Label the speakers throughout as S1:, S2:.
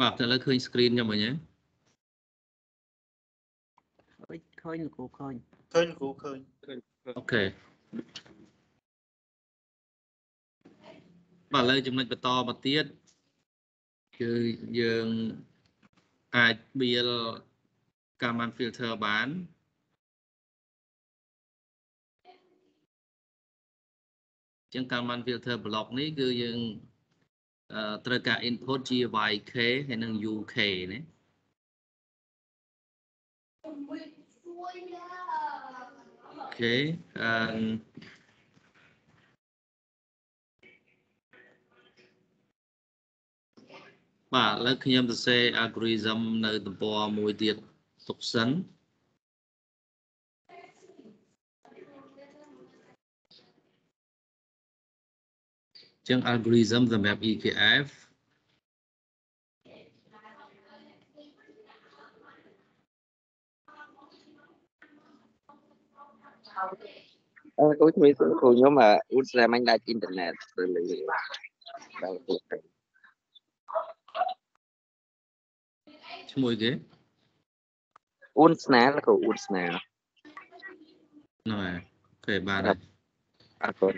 S1: បាទតែឥឡូវឃើញ screen ខ្ញុំវិញហ៎
S2: ឃើញឃើញលោកគ្រូឃើញ
S3: ឃើញគ្រូឃើញ
S1: អូខេបាទឥឡូវចំណុចបន្តមកទៀតគឺយើងអាចបៀលកាមាន filter បានចឹងកាមាន filter block នេះគឺយើងអឺ ត្រូវការ input gyk ហើយនិង uk ណាអូខេអឺបាទឥឡូវខ្ញុំសរសេរ algorithm នៅទំព័រមួយទៀតទុកសិនចឹ ង algorithm សម្រាប់ EKF
S2: អឺគ្រូជំរាបសួរគ្រូខ្ញុំអឺអ៊ូនស្រាមាញ់ដាច់អ៊ីនធឺណិតទៅលើដល់ទីទៅ
S1: ឈ្មោះគេ
S2: អ៊ូនស្នាលគ្រូអ៊ូនស្នាល
S1: ហ្នឹងហើយអូខេបានហើយ
S2: អរគុណ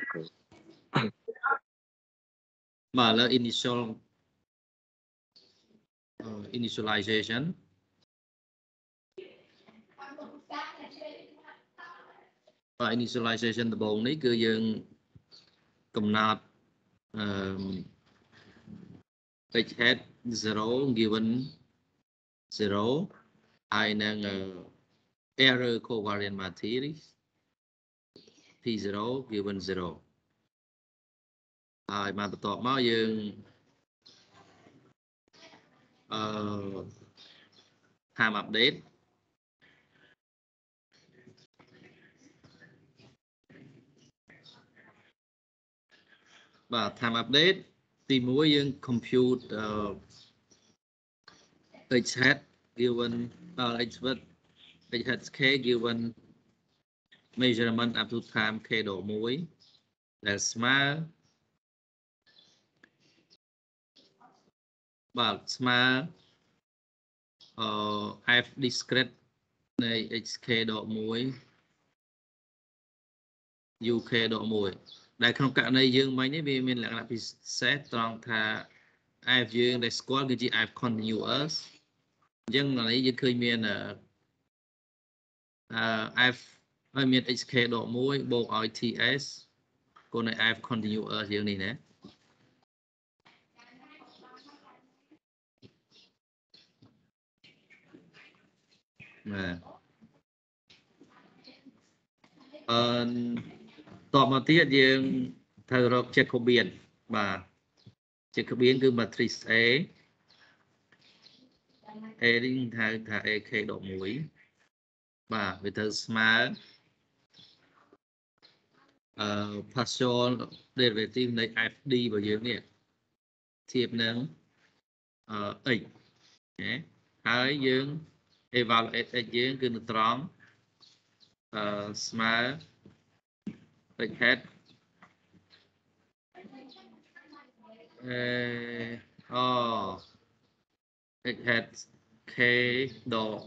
S2: គ្រូ
S1: បាទឥឡូវ initial អឺ initialization បាទ initialization ដំបូងនេះគឺយើងកំណត់អឺ h head 0 given 0ហើយនឹង error covariant matrix p0 given 0 ហើយមកបន្ទាប់មកយើងអឺ time update បាទ time update ទី1យើង compute អឺ h hat given ដល់ h width h hat k given measurement up to time k ដក1ដែលស្មើ បាទស្មើអឺ f discrete នៃ hk ដក1 uk ដក1ដែលក្នុងករណីយើងមិញនេះវាមានលក្ខណៈពិសេសត្រង់ថា f យើងដែលស្គាល់គឺជា f continuous អញ្ចឹងឥឡូវយើងឃើញមានអឺ f ហើយមាន hk ដក1បូកឲ្យ ts គុណឲ្យ f continuous យើងនេះណា បាទអឺតបមកទៀតយើងត្រូវរក Jacobian បាទ Jacobian គឺ matrix A A នេះហៅថា AK ដក1បាទវាត្រូវស្មើអឺ partial derivative នៃ FD របស់យើងនេះធៀបនឹងអឺ x ណាហើយយើង evaluate x យើងគឺនៅត្រង់អឺស្មើ x hat អឺអូ x hat k ដក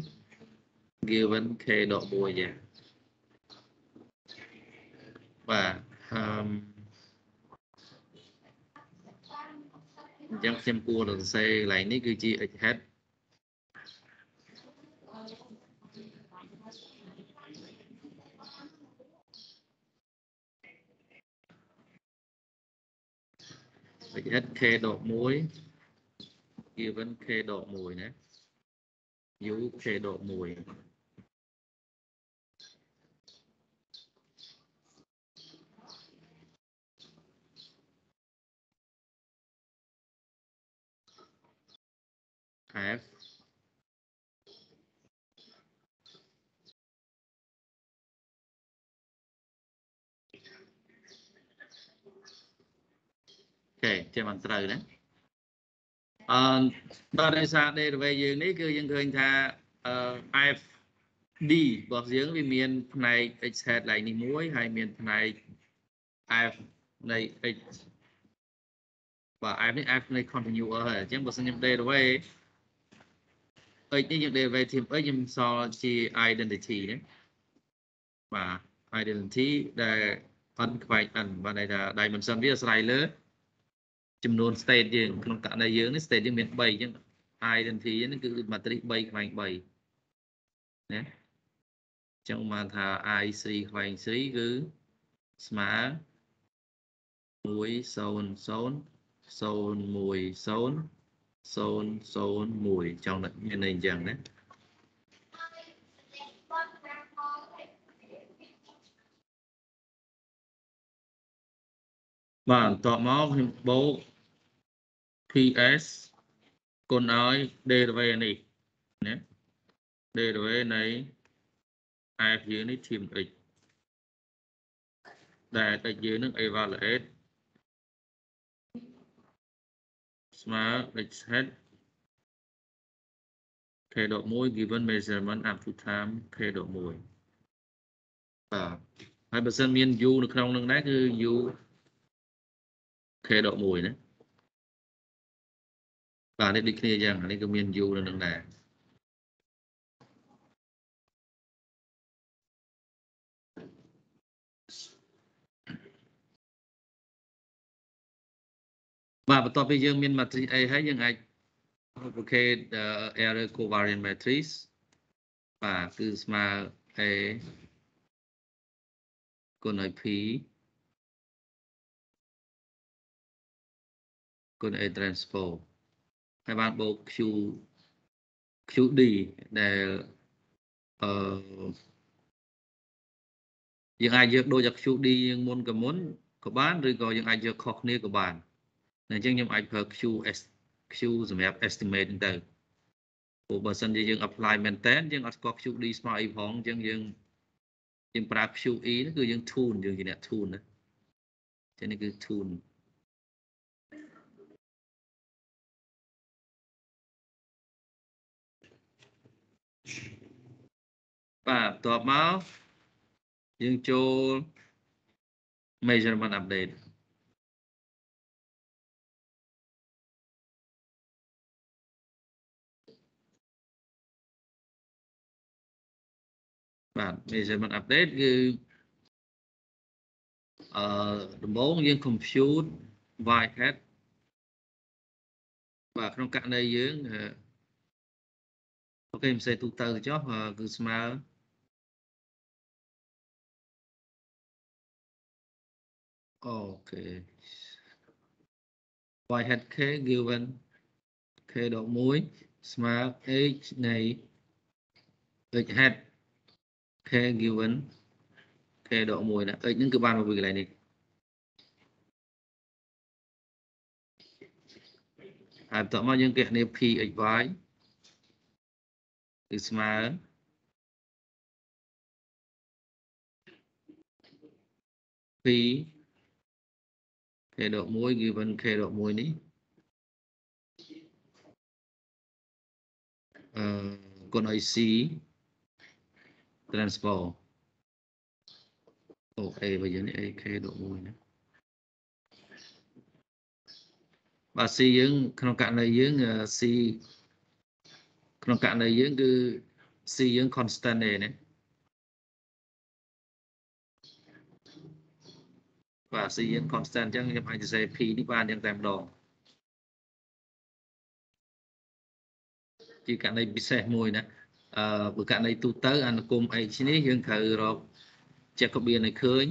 S1: 1 given k ដក1យ៉ាងបាទអឺមអញ្ចឹងខ្ញុំគួរទៅសរសេរកន្លែងនេះគឺជា x hat វិចិត្រ k ដក1 given k ដក1ណា u k ដក1 f ខេចាំមិនត្រូវណាអឺដល់ដោយសារ database យើងនេះគឺយើងឃើញថាអឺ f d របស់យើងវាមានផ្នែក x head ឡើងនេះមួយហើយមានផ្នែក f នៃ x បាទ f នេះ f នៃ continuous ហើយអញ្ចឹងបើសិនខ្ញុំ derivative x នេះយើង derivative x ខ្ញុំសល់ជា identity ណាបាទ identity ដែល n ខ្វែង n បាទន័យថា dimension វាអាស្រ័យលើ ចំនួន state យើងក្នុងករណីយើងនេះ state យើងមាន3អញ្ចឹង identity នេះគឺ matrix 3ខ្វែង3ណាអញ្ចឹងបានថា i3 ខ្វែង3គឺស្មើ1 0 0 0 1 0 0 0 1ចង់មានន័យអញ្ចឹងណាបាទបន្ទាប់មកខ្ញុំបូក PS គុណឲ្យ derivative នេះណា derivative នៃ f យើងនេះ team x ដែល x យើងនឹង evaluate ស្មើ x head k.1 given measurement up to time k.1 បាទហើយបើសិនមាន u នៅក្នុងនឹងដែរគឺ u k.1 ណា បាទនេះដូចគ្នាអញ្ចឹងនេះក៏មាន u នៅនឹងដែរបាទបន្ទាប់ពីយើងមាន matrix A ហើយយើងអាច replicate error covariant matrix បាទគឺស្មើ A គុណឲ្យ P គុណ A transpose ហើយបានបូក Q QD ដែលអឺយើងអាចយកដូច QD យើងមុនក៏មុនក៏បានឬក៏យើងអាចយកខុសគ្នាក៏បានអញ្ចឹងខ្ញុំអាចប្រើ QS Q សម្រាប់ estimate ហ្នឹងទៅព្រោះបើសិនជាយើង apply មែនតើយើងអត់ស្គាល់ QD ស្មើអីផងអញ្ចឹងយើងយើងប្រើ QE ហ្នឹងគឺយើង tune យើងជាអ្នក tune ណាចឹងនេះគឺ tune បាទបន្ទាប់មកយើងចូល measurement update បាទ measurement update គឺអឺដំបូងយើង compute y hat បាទក្នុងករណីយើងអូខេមិនសេទូទៅទៅចុះគឺស្មើ0.5 Okay. Y hat k given k ដក1ស្មើ h នៃ h hat k given k ដក1ណា h ហ្នឹងគឺបានមកពីកន្លែងនេះហើយបន្តមកយើងគណនា phy គឺស្មើ p k.1 given k.1 នេះអឺគុណឲ្យ c transpose អូ a បើយើងនេះ a k.1 ណាបាទ c យើងក្នុងករណីយើង c ក្នុងករណីយើងគឺ c យើង constant a ណា បាទ c យើង constant អញ្ចឹងខ្ញុំអាចសរសេរ p នេះបានយ៉ាងតែម្ដងជាករណីពិសេសមួយណាអឺបើករណីទូទៅអនុគម h នេះយើងត្រូវរក Jacobian ឲ្យឃើញ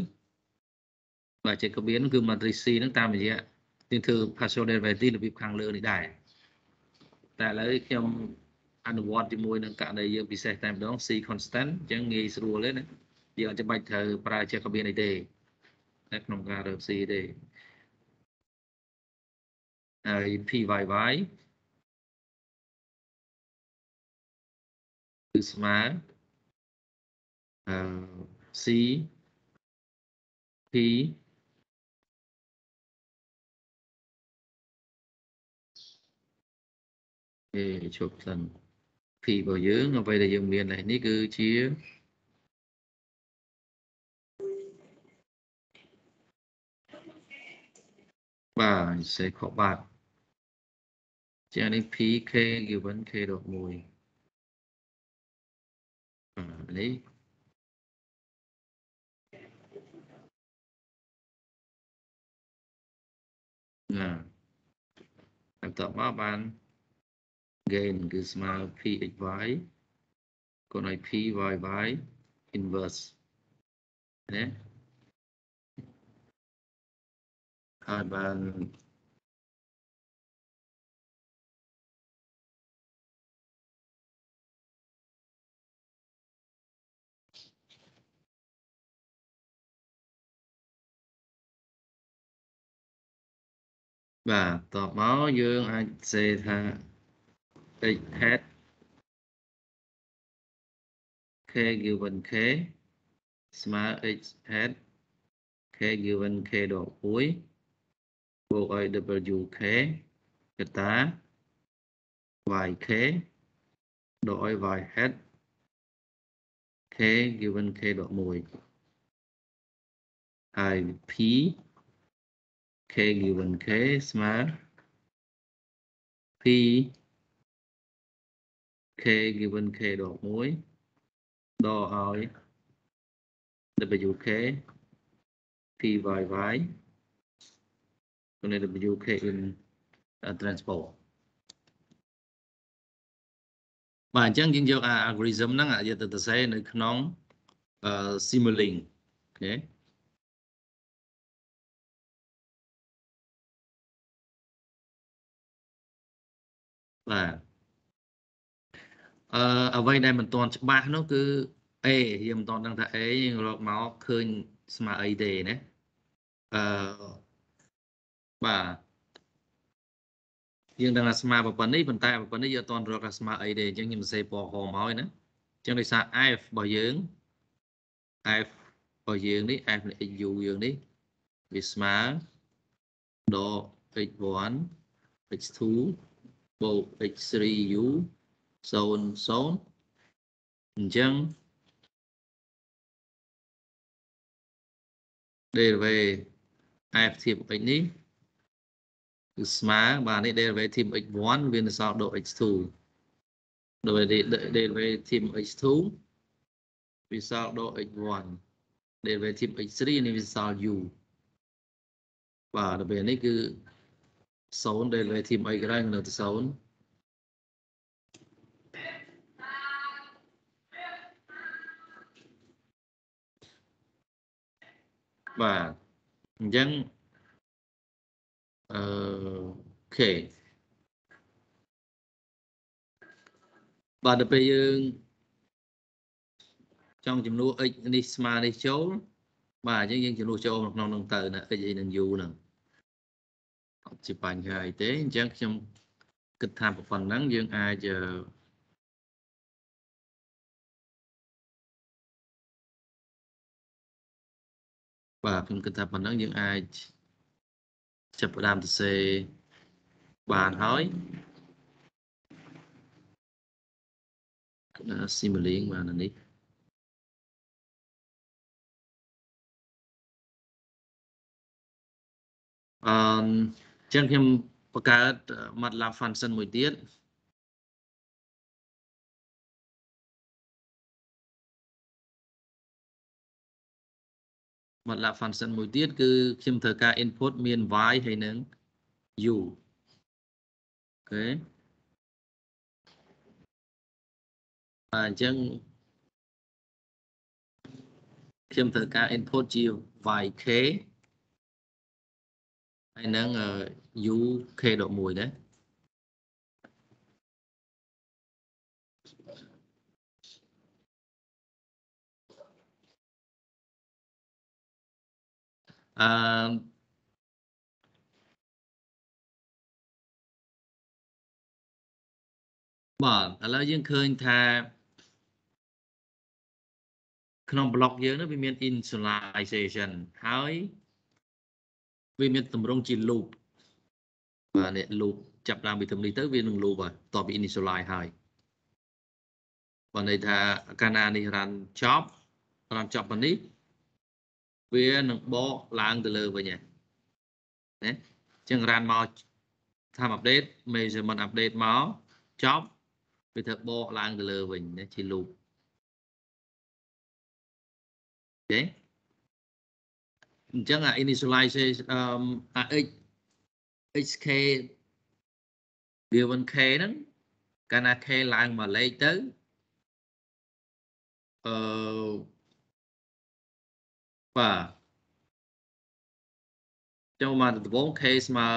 S1: បាទ Jacobian គឺ matrix C ហ្នឹងតាមរយៈយើងធ្វើ partial derivative របៀបខាងលើនេះដែរតែឥឡូវខ្ញុំអនុវត្តជាមួយនឹងករណីយើងពិសេសតែម្ដង C constant អញ្ចឹងងាយស្រួលទេណាយើងអត់ចាំបាច់ត្រូវប្រើ Jacobian អីទេ នៅក្នុងការរើស C ទេហើយ PYY គឺស្មើអឺ C P អេជប់សិន P របស់យើងអ្វីដែលយើងមាននេះគឺជា បាទសេខុសបាទចឹងនេះ pk given k ដក1អានេះណាបន្ទាប់មកបាន gain គឺស្មើ phxy គុណឲ្យ py y inverse ណា ហើយបានបាទតបមកយើងអាចសេថា x hat k given k ស្មើ x hat k given k ដក 1បូកឲ្យ wk កតា yk ដកឲ្យ y hat k given k ដក1ហើយ p k given k ស្មើ p k given k ដក1ដកឲ្យ wk py y គុណ wk in uh, transport បាទអញ្ចឹងយើងយក algorithm ហ្នឹងយកទៅសរសេរនៅក្នុង Simulink អូខេបាទអឺអ្វីដែលមិនទាន់ច្បាស់នោះគឺ A យើងមិនទាន់ដឹងថា A យើងរកមកឃើញស្មើអីទេណាអឺ បាទយើងដឹងថាស្មើប៉ុណ្នេះប៉ុន្តែប៉ុណ្នេះយើងអត់ទាន់រកថាស្មើអីទេអញ្ចឹងខ្ញុំសរសេរពណ៌ហមហើយណាអញ្ចឹងដោយសារ f របស់យើង f របស់យើងនេះ f នៃ xu យើងនេះវាស្មើដក x1 x2 បូក x3u 0 0អញ្ចឹង derivative f ធៀប x នេះ គឺស្មើបាទនេះ derivative x1 វានៅសល់ដក x2 derivative x2 វាសល់ដក x1 derivative x3 នេះវាសល់ u បាទដល់ពេលនេះគឺ0 derivative x ក្រៅនៅទៅ0បាទអញ្ចឹង អឺអូខេបាទដល់ពេលយើងចង់ចំនួន x នេះស្មើនេះចូល បាទអញ្ចឹងយើងចំនួនចូលក្នុងនឹងទៅណា x អីនឹង u ហ្នឹងអត់ជាបញ្ហាអីទេអញ្ចឹងខ្ញុំគិតថាប៉ុណ្ណឹងយើងអាចបាទខ្ញុំគិតថាប៉ុណ្ណឹងយើងអាច ចាប់ផ្ដើមសរសេរបានហើយណា simulating បាននេះអឺអញ្ចឹងខ្ញុំបង្កើត MATLAB function មួយទៀត MATLAB function មួយទៀតគឺខ្ញុំត្រូវការ input មាន y ហើយនឹង u អូខេបាទអញ្ចឹងខ្ញុំត្រូវការ input ជា yk ហើយនឹង uk.1 ដែ អឺបាទឥឡូវយើងឃើញថាក្នុងប្លុកយើងនោះវាមាន initialization ហើយវាមានតម្រង់ជា loop បាទនេះ loop ចាប់ដើមពីទំនេះទៅវានឹង loop ហើយតបពី initialize ហើយបើន័យថាកាលណានេះ run ចប់ run ចប់ប៉ុណ្នេះ វានឹងបកឡើងទៅលើវិញណាអញ្ចឹង run មក time update measurement update មកចប់វាធ្វើបកឡើងទៅលើវិញណាជា loop អូខេអញ្ចឹងអា initialization អឺអា x xk វា 1k ហ្នឹងកាលណា k ឡើងមកលេខទៅអឺ បាទចូលមកដំបូង k ស្មើ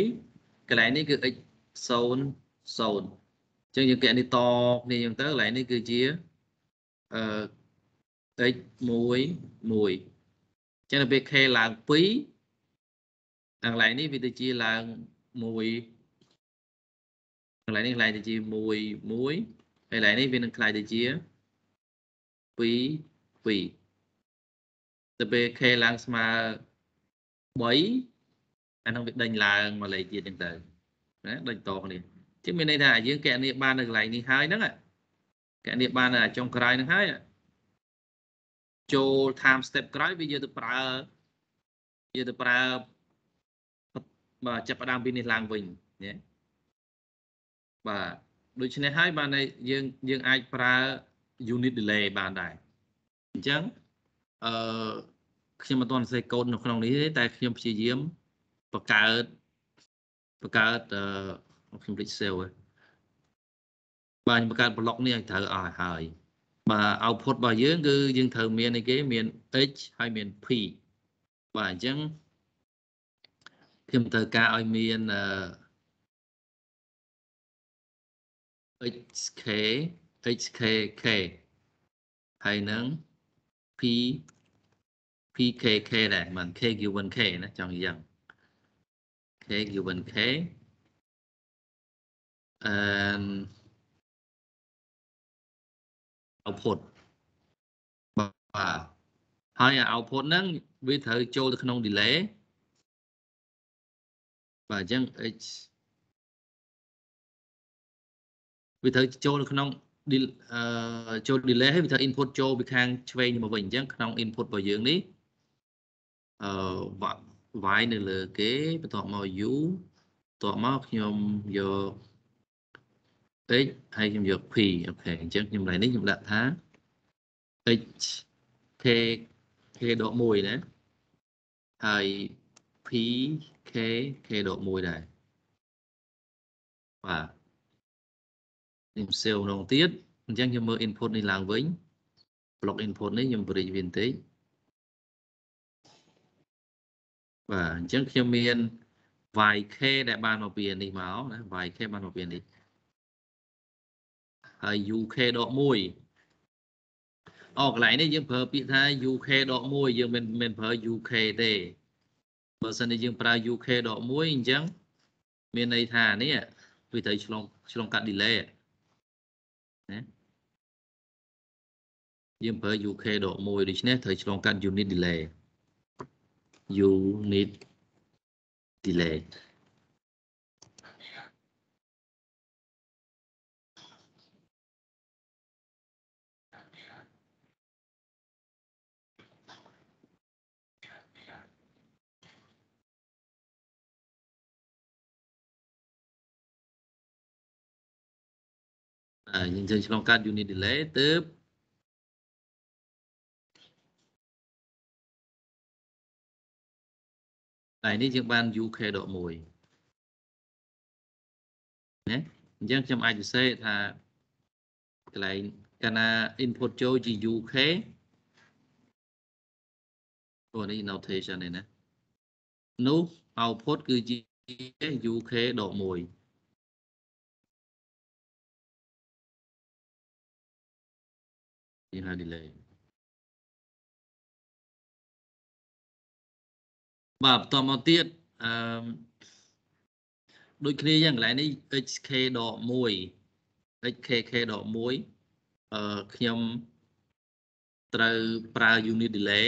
S1: 1កន្លែងនេះគឺ x 0 0អញ្ចឹងយើងកណនេះតគ្នាអញ្ចឹងទៅកន្លែងនេះគឺជាអឺ x 1 1ចឹងដល់ពេល k ឡើង2កន្លែងនេះវាទៅជាឡើង1កន្លែងនេះកន្លែងទៅជា1 1ហើយកន្លែងនេះវានឹងខ្លាយទៅជា2 2 ទៅពេល k ឡើងស្មើ3អានោះវាដេញឡើងមកលេខទៀតហ្នឹងទៅណាដេញតគ្នាជាមានន័យថាយើងកណនីបាននៅកន្លែងនេះហើយហ្នឹងកណនីបាននៅចុងក្រោយហ្នឹងហើយចូល time step ក្រោយវាយកទៅប្រើយកទៅប្រើបាទចាប់ផ្ដើមពីនេះឡើងវិញណាបាទដូច្នេះហើយបានយើងយើងអាចប្រើ unit delay បានដែរអញ្ចឹង អឺខ្ញុំមិនទាន់សេកូដនៅក្នុងនេះទេតែខ្ញុំព្យាយាមបង្កើតបង្កើតអឺខ្ញុំភ្លេច save ហើយបាទខ្ញុំបង្កើត block នេះឲ្យត្រូវអស់ហើយបាទ output របស់យើងគឺយើងត្រូវមានអីគេមាន h ហើយមាន p បាទអញ្ចឹងខ្ញុំត្រូវការឲ្យមានអឺ hk hkk ហើយនឹង p pkk ដែរមិន k given k ណាចង់និយាយ k given k and output បាទហើយ output ហ្នឹងវាត្រូវចូលទៅក្នុង delay បាទអញ្ចឹង h វាត្រូវចូលនៅក្នុងអឺ ចូល delay ហើយវាត្រូវ input ចូលពីខាងឆ្វេងមកវិញអញ្ចឹងក្នុង input របស់យើងនេះអឺ y នៅលើគេបន្ទាប់មក u បន្ទាប់មកខ្ញុំយក x ហើយខ្ញុំយក p អូខេអញ្ចឹងខ្ញុំឡើងនេះខ្ញុំដាក់ថា x k k ដក1ណាហើយ p k k ដក1ដែរបាទខ្ញុំ save ម្ដងទៀតអញ្ចឹងខ្ញុំមើល input នេះឡើងវិញ block input នេះខ្ញុំបរិយាវាបន្តិចបាទអញ្ចឹងខ្ញុំមាន yk ដែលបានមកពីនេះមកណា yk បានមកពីនេះហើយ uk ដក1អូកន្លែងនេះយើងប្រើពាក្យថា uk ដក1យើងមិនមិនប្រើ uk ទេបើសិនជាយើងប្រើ uk ដក1អញ្ចឹងមានន័យថានេះវាត្រូវឆ្លងឆ្លងកាត់ delay ណាយើងប្រើ uk ដក1ដូច្នេះត្រូវឆ្លងកាត់ unit delay unit delay យើងយើងឆ្លងកាត់ unit delay ទៅតែនេះយើងបាន UK.1 ណាអញ្ចឹងខ្ញុំអាចសរសេរថាកន្លែងកាលណា input ចូលជា UK អូនេះ notation នេះណានោះ output គឺជា UK.1 alhamdulillah បាទបន្តមកទៀតអឺដូចគ្នាយ៉ាងកន្លែងនេះ HK.1 HKK.1 អឺខ្ញុំត្រូវប្រើ unit delay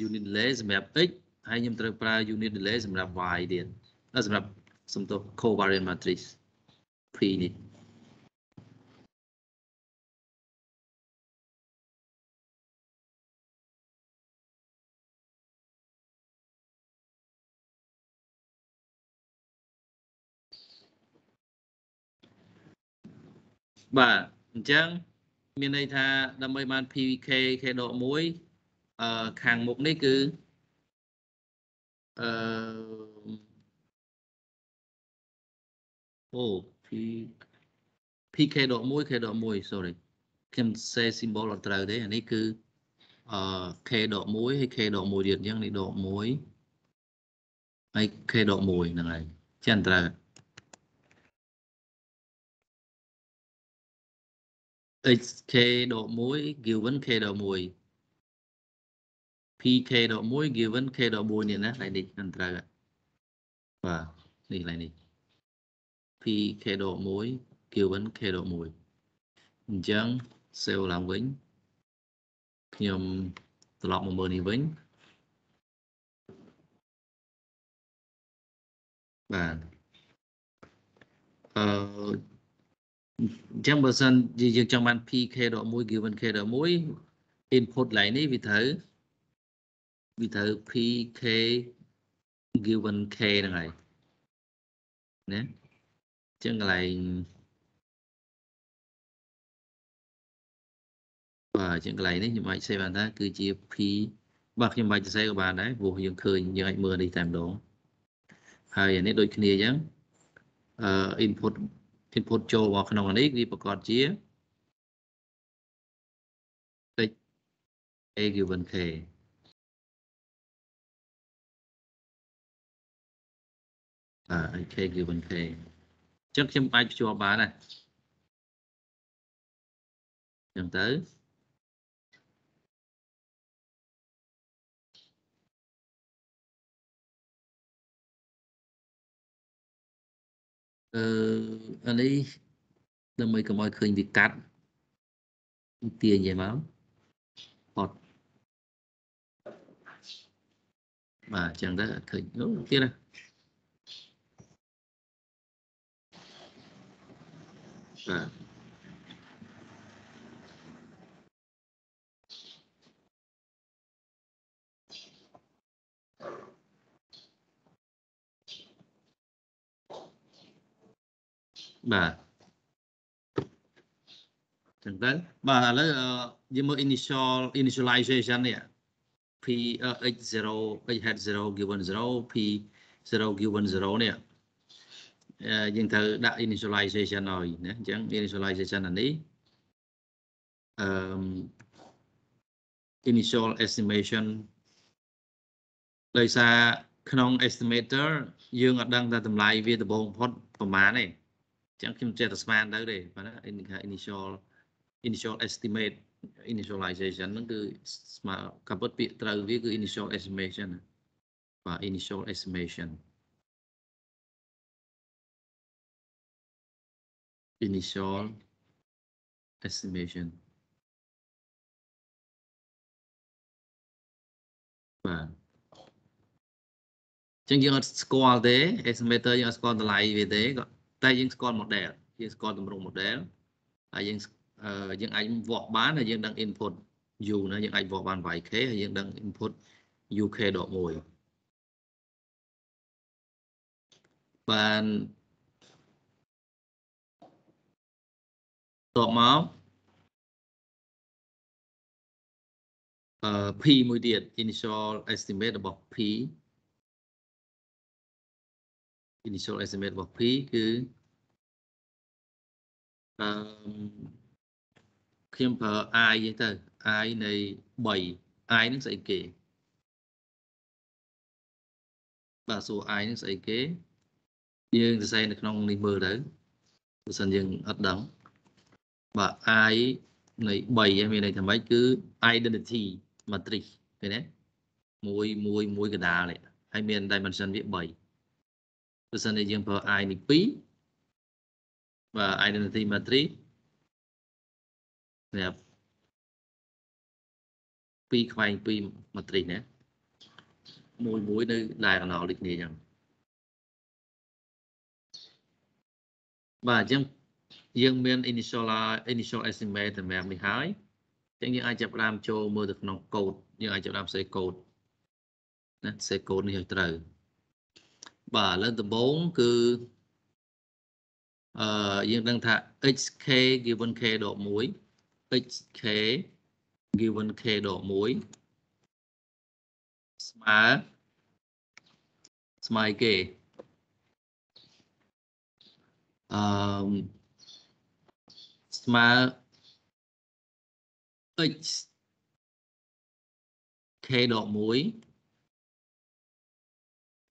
S1: យូនីត delay សម្រាប់ x ហើយខ្ញុំត្រូវប្រើ unit delay សម្រាប់ y ទៀតសម្រាប់ សំទុះ covariant matrix P នេះបាទអញ្ចឹងមានន័យថាដើម្បីបាន PK K ដក1អឺខាងមុខនេះគឺអឺ អូ P PK ដក1 K ដក1 sorry ខ្ញុំសេ symbol អត់ត្រូវទេអានេះគឺអឺ K ដក1ហើយ K ដក1ទៀតអញ្ចឹងនេះដក1ហើយ K ដក1ហ្នឹងហើយចឹងត្រូវ xk ដក1 given k ដក1 pk ដក1 given k ដក1នេះណាឡើយនេះមិនត្រូវបាទនេះឡើយនេះ pk ដក1 given k ដក1អញ្ចឹង save ឡើងវិញខ្ញុំត្រឡប់មកមើលនេះវិញបាទអឺអញ្ចឹងបើសិនជាយើងចង់បាន pk ដក1 given k ដក1 input ឡើងនេះវាត្រូវវាត្រូវ pk given k ហ្នឹងហើយណាអញ្ចឹងកន្លែងបាទអញ្ចឹងកន្លែងនេះខ្ញុំអាចសេបានថាគឺជា p បាទខ្ញុំបាច់សរសេរក៏បានដែរព្រោះយើងឃើញយើងអាចមើលនេះតែម្ដងហើយអានេះដូចគ្នាអញ្ចឹងអឺ input input ចូលមកក្នុងនេះវាប្រកាសជា x a given k អា k given k អញ្ចឹងខ្ញុំអាចភ្ជាប់បានណាអញ្ចឹងទៅអឺអានេះដើម្បីកុំឲ្យឃើញវាកាត់ទាញយ៉ាងមកអត់បាទអញ្ចឹងទៅឃើញអូទៀតណា បាទបាទចឹងទៅបាទឥឡូវយើងមើល initial initialization នេះ p x0 x hat 0 given 0 p 0 given 0នេះ យើងត្រូវដាក់ initialization ឲ្យណាអញ្ចឹង initialization អានេះអឺ initial estimation ដោយសារក្នុង estimator យើងអត់ដឹងថាតម្លៃវាដំបូងបំផុតប្រហែលទេចឹងខ្ញុំចេះតែស្មានទៅទេបាទ initial initial estimate initialization ហ្នឹងគឺស្មើកាពិតពាក្យត្រូវវាគឺ initial estimation បាទ initial estimation initial estimation បាទចឹងយើងអត់ស្គាល់ទេ estimator យើងអត់ស្គាល់តម្លៃវាទេក៏តែយើងស្គាល់ model យើងស្គាល់ទម្រង់ model ហើយយើងយើងអាចវាស់បានហើយយើងដឹង input u ណាយើងអាចវាស់បាន yk ហើយយើងដឹង input uk ដក1បាន តបមកអឺ p មួយទៀត initial estimate របស់ p initial estimate របស់ p គឺអឺខ្ញុំប្រើ i ហ្នឹងទៅ i នៃ3 i ហ្នឹងស្អីគេបាទសួរ i ហ្នឹងស្អីគេយើងសរសេរនៅក្នុងនេះមើលទៅបើសិនយើងអត់ដឹង បាទ i នៃ3មានន័យថាម៉េចគឺ identity matrix ឃើញទេមួយមួយមួយកដាលហើយមាន dimension វា3បើសិនជាយើងប្រើ i នេះ2បាទ identity matrix សម្រាប់2ខ្វែង2 matrix ណាមួយមួយនៅ diagonal ដូចគ្នាអញ្ចឹងបាទអញ្ចឹង យើងមាន initial initial estimate សម្រាប់នេះហើយអញ្ចឹងយើងអាចចាប់ផ្ដើមចូលមើលទៅក្នុង code យើងអាចចាប់ផ្ដើមសេ code ណាសេ code នេះឲ្យត្រូវបាទឥឡូវដំបូងគឺអឺយើងដឹងថា xk given k ដក1 xk given k ដក1ស្មើស្មើគេអឺ ស្មើ x k ដក1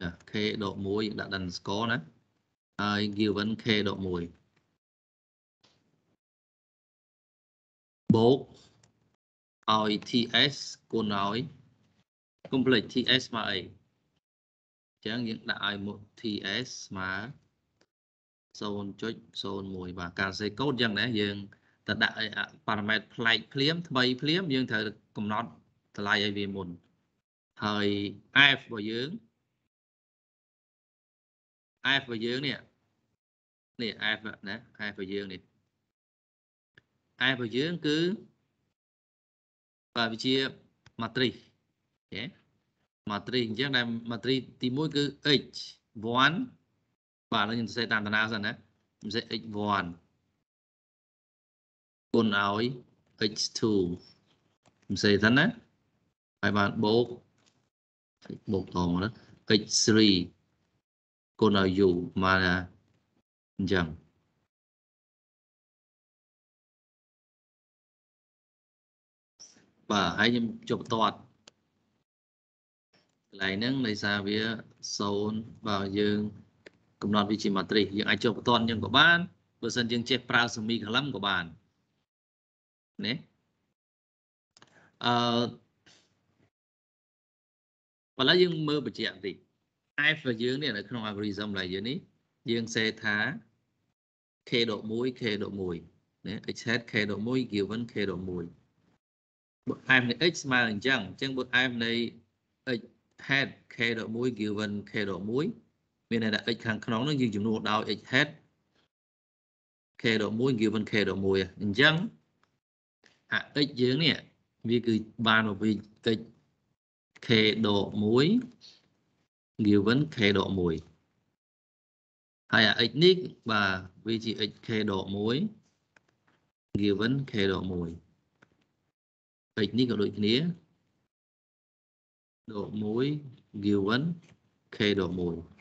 S1: ចា k ដក1យើងដាក់ដល់ score ណាហើយ given k ដក1បូកឲ្យ ts គុណឲ្យ complex ts ស្មើអីអញ្ចឹងយើងដាក់ឲ្យមុខ ts ស្មើ 0.01បាទការសេកូដអញ្ចឹងណាយើងទៅដាក់ឲ្យប៉ារ៉ាម៉េត្រប្លែកភ្លាមថ្មីភ្លាមយើងត្រូវកំណត់តម្លៃឲ្យវាមុនហើយ f របស់យើង f របស់យើងនេះនេះ f ណា f របស់យើងនេះ f របស់យើងគឺបាទវាជា matrix អូខេ matrix អញ្ចឹងដែល matrix ទី1គឺ h 1 បាទខ្ញុំសរសេរតាមតារាសិនណាខ្ញុំសរសេរ x1 គុណឲ្យ x2 ខ្ញុំសរសេរសិនណាហើយបានបូកបូកតមកណា x3 គុណឲ្យ u មកណាអញ្ចឹងបាទហើយខ្ញុំចុះបន្ទាត់កន្លែងហ្នឹងដោយសារវា0បើយើង កំណត់វាជា matrix យើងអាចចុះបន្ទាត់យើងក៏បានបើសិនយើងចេះប្រើ semi column ក៏បានណាអឺបើឡើយយើងមើលបញ្ជាក់បន្តិច f របស់យើងនេះនៅក្នុង algorithm ឡើយយើងនេះយើងសេថា k.1 k.1 ណា x hat k.1 given k.1 បើ f នៃ x ស្មើអញ្ចឹងអញ្ចឹងបើ f នៃ x hat k.1 given k.1 មានន័យថា x ខាងក្នុងនោះយើងចំនួនដោយ x hat k.1 given k.1 អញ្ចឹងអា x យើងនេះវាគឺបានមកពី x k.1 given k ដក1ហើយអា x នេះបាទវាជា x k ដក1 given k ដក1 x នេះក៏ដូចគ្នាដក1 given k ដក1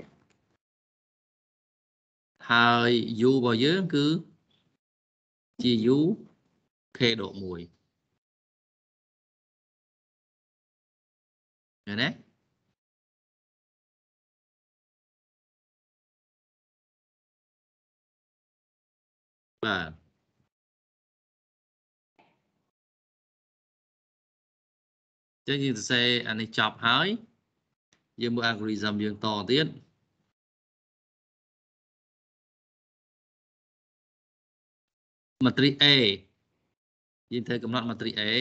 S1: ហើយ u របស់យើងគឺជា u k ដក1ឃើញទេបាទចឹងយើងសរសេរអានេះចប់ហើយយើងមើល algorithm យើងតទៀត matrix A យើងត្រូវកំណត់ matrix A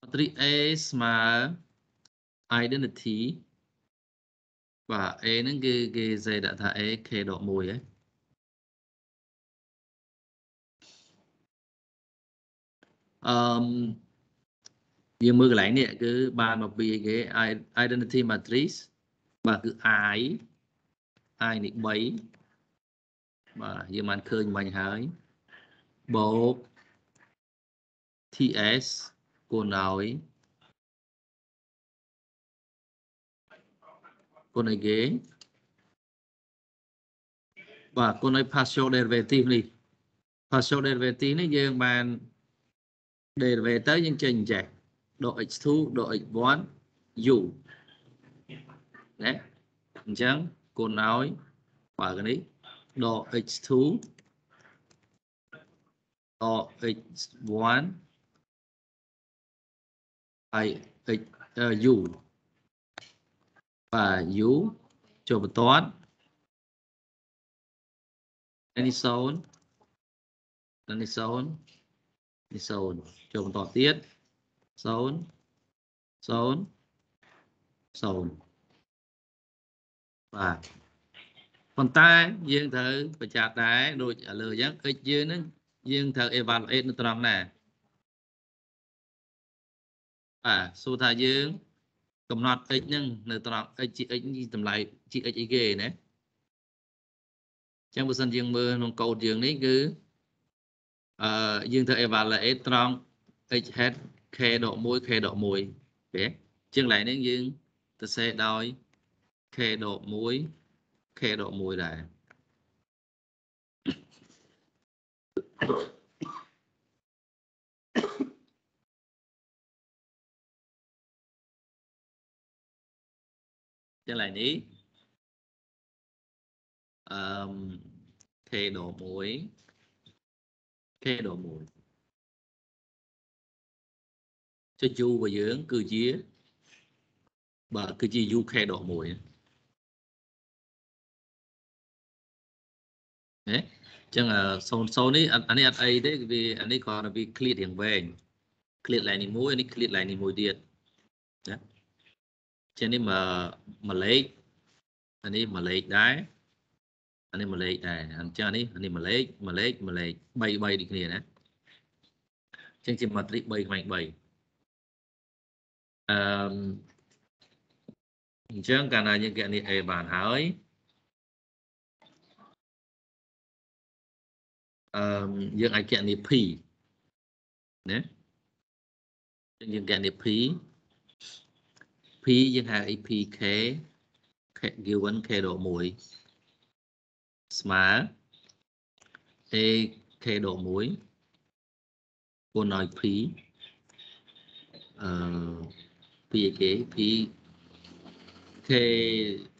S1: matrix A ស្មើ identity បាទ A ហ្នឹងគឺគេសេដាក់ថា A K ដក1ហ៎អឺមយើងមើលកន្លែងនេះគឺបានមកពីគេ identity matrix បាទគឺ I I នេះ3បាទយើងបានឃើញមិញហើយបូក TS គុណឲ្យគុណឲ្យគេបាទគុណឲ្យ partial derivative នេះ partial derivative នេះយើងបាន derivative ទៅយើងចេញចេះដក x2 ដក x1 u ណាអញ្ចឹង គុណឲ្យបើកនេះដក x2 ដក x1 ហើយ x u បាទ u ចូលបន្ទាត់នេះ0នេះ0នេះ0ចូលបន្តទៀត0 0 0 បាទប៉ុន្តែយើងត្រូវបញ្ជាក់ដែរដូចឥឡូវអញ្ចឹង x យើងហ្នឹងយើងត្រូវ evaluate នៅត្រង់ណាបាទសួរថាយើងកំណត់ x ហ្នឹងនៅត្រង់ x ជា x នេះតម្លៃជា x អីគេណាអញ្ចឹងបើសិនយើងមើលក្នុងកូដយើងនេះគឺអឺយើងត្រូវ evaluate ត្រង់ h head k ដក1 k ដក1អូខេជាងកន្លែងនេះយើងទៅសេដោយ k ដក1 k ដក1ដែរចឹងឡើយនេះអឺ k ដក1 k ដក1ចុះ u របស់យើងគឺជាបាទគឺជា uk ដក1 ហេចឹង0 0នេះអានេះអត់អីទេវាអានេះគ្រាន់តែវា clear រៀងវែង clear line នេះមួយអានេះ clear line នេះមួយទៀតណាចឹងនេះមកមួយលេខអានេះមួយលេខដែរអានេះមួយលេខដែរអញ្ចឹងនេះអានេះមួយលេខមួយលេខមួយលេខ3 3ដូចគ្នាណាចឹងជា matrix 3ខ្វែង3អឺអញ្ចឹងកាលណាយើងកណនី A បានហើយ អឺយើងអាចកណនី P ណាយើងកណនី P P យើងហៅ APK k given k ដក1ស្មើ A k ដក1គុណឲ្យ P អឺ P អីគេ P k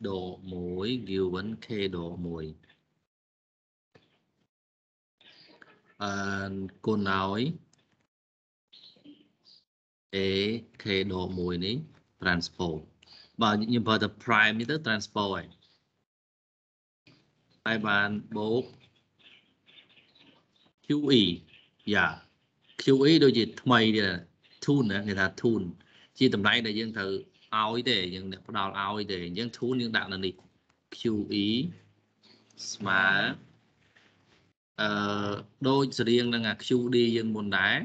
S1: ដក1 given k ដក1 អឺគុណឲ្យ A k ដក1នេះ transpose បើខ្ញុំប្រើតែ prime នេះទៅ transpose ហើយហើយបានបូក QE យ៉ា QE ដូចជាថ្មីទៀត tune ណាគេថា tune ជាតម្លៃដែលយើងត្រូវឲ្យទេយើងអ្នកផ្ដល់ឲ្យទេអញ្ចឹង tune យើងដាក់នៅនេះ QE ស្មើ អឺដូចសរៀងនឹងអា QD យើងមុនដែរ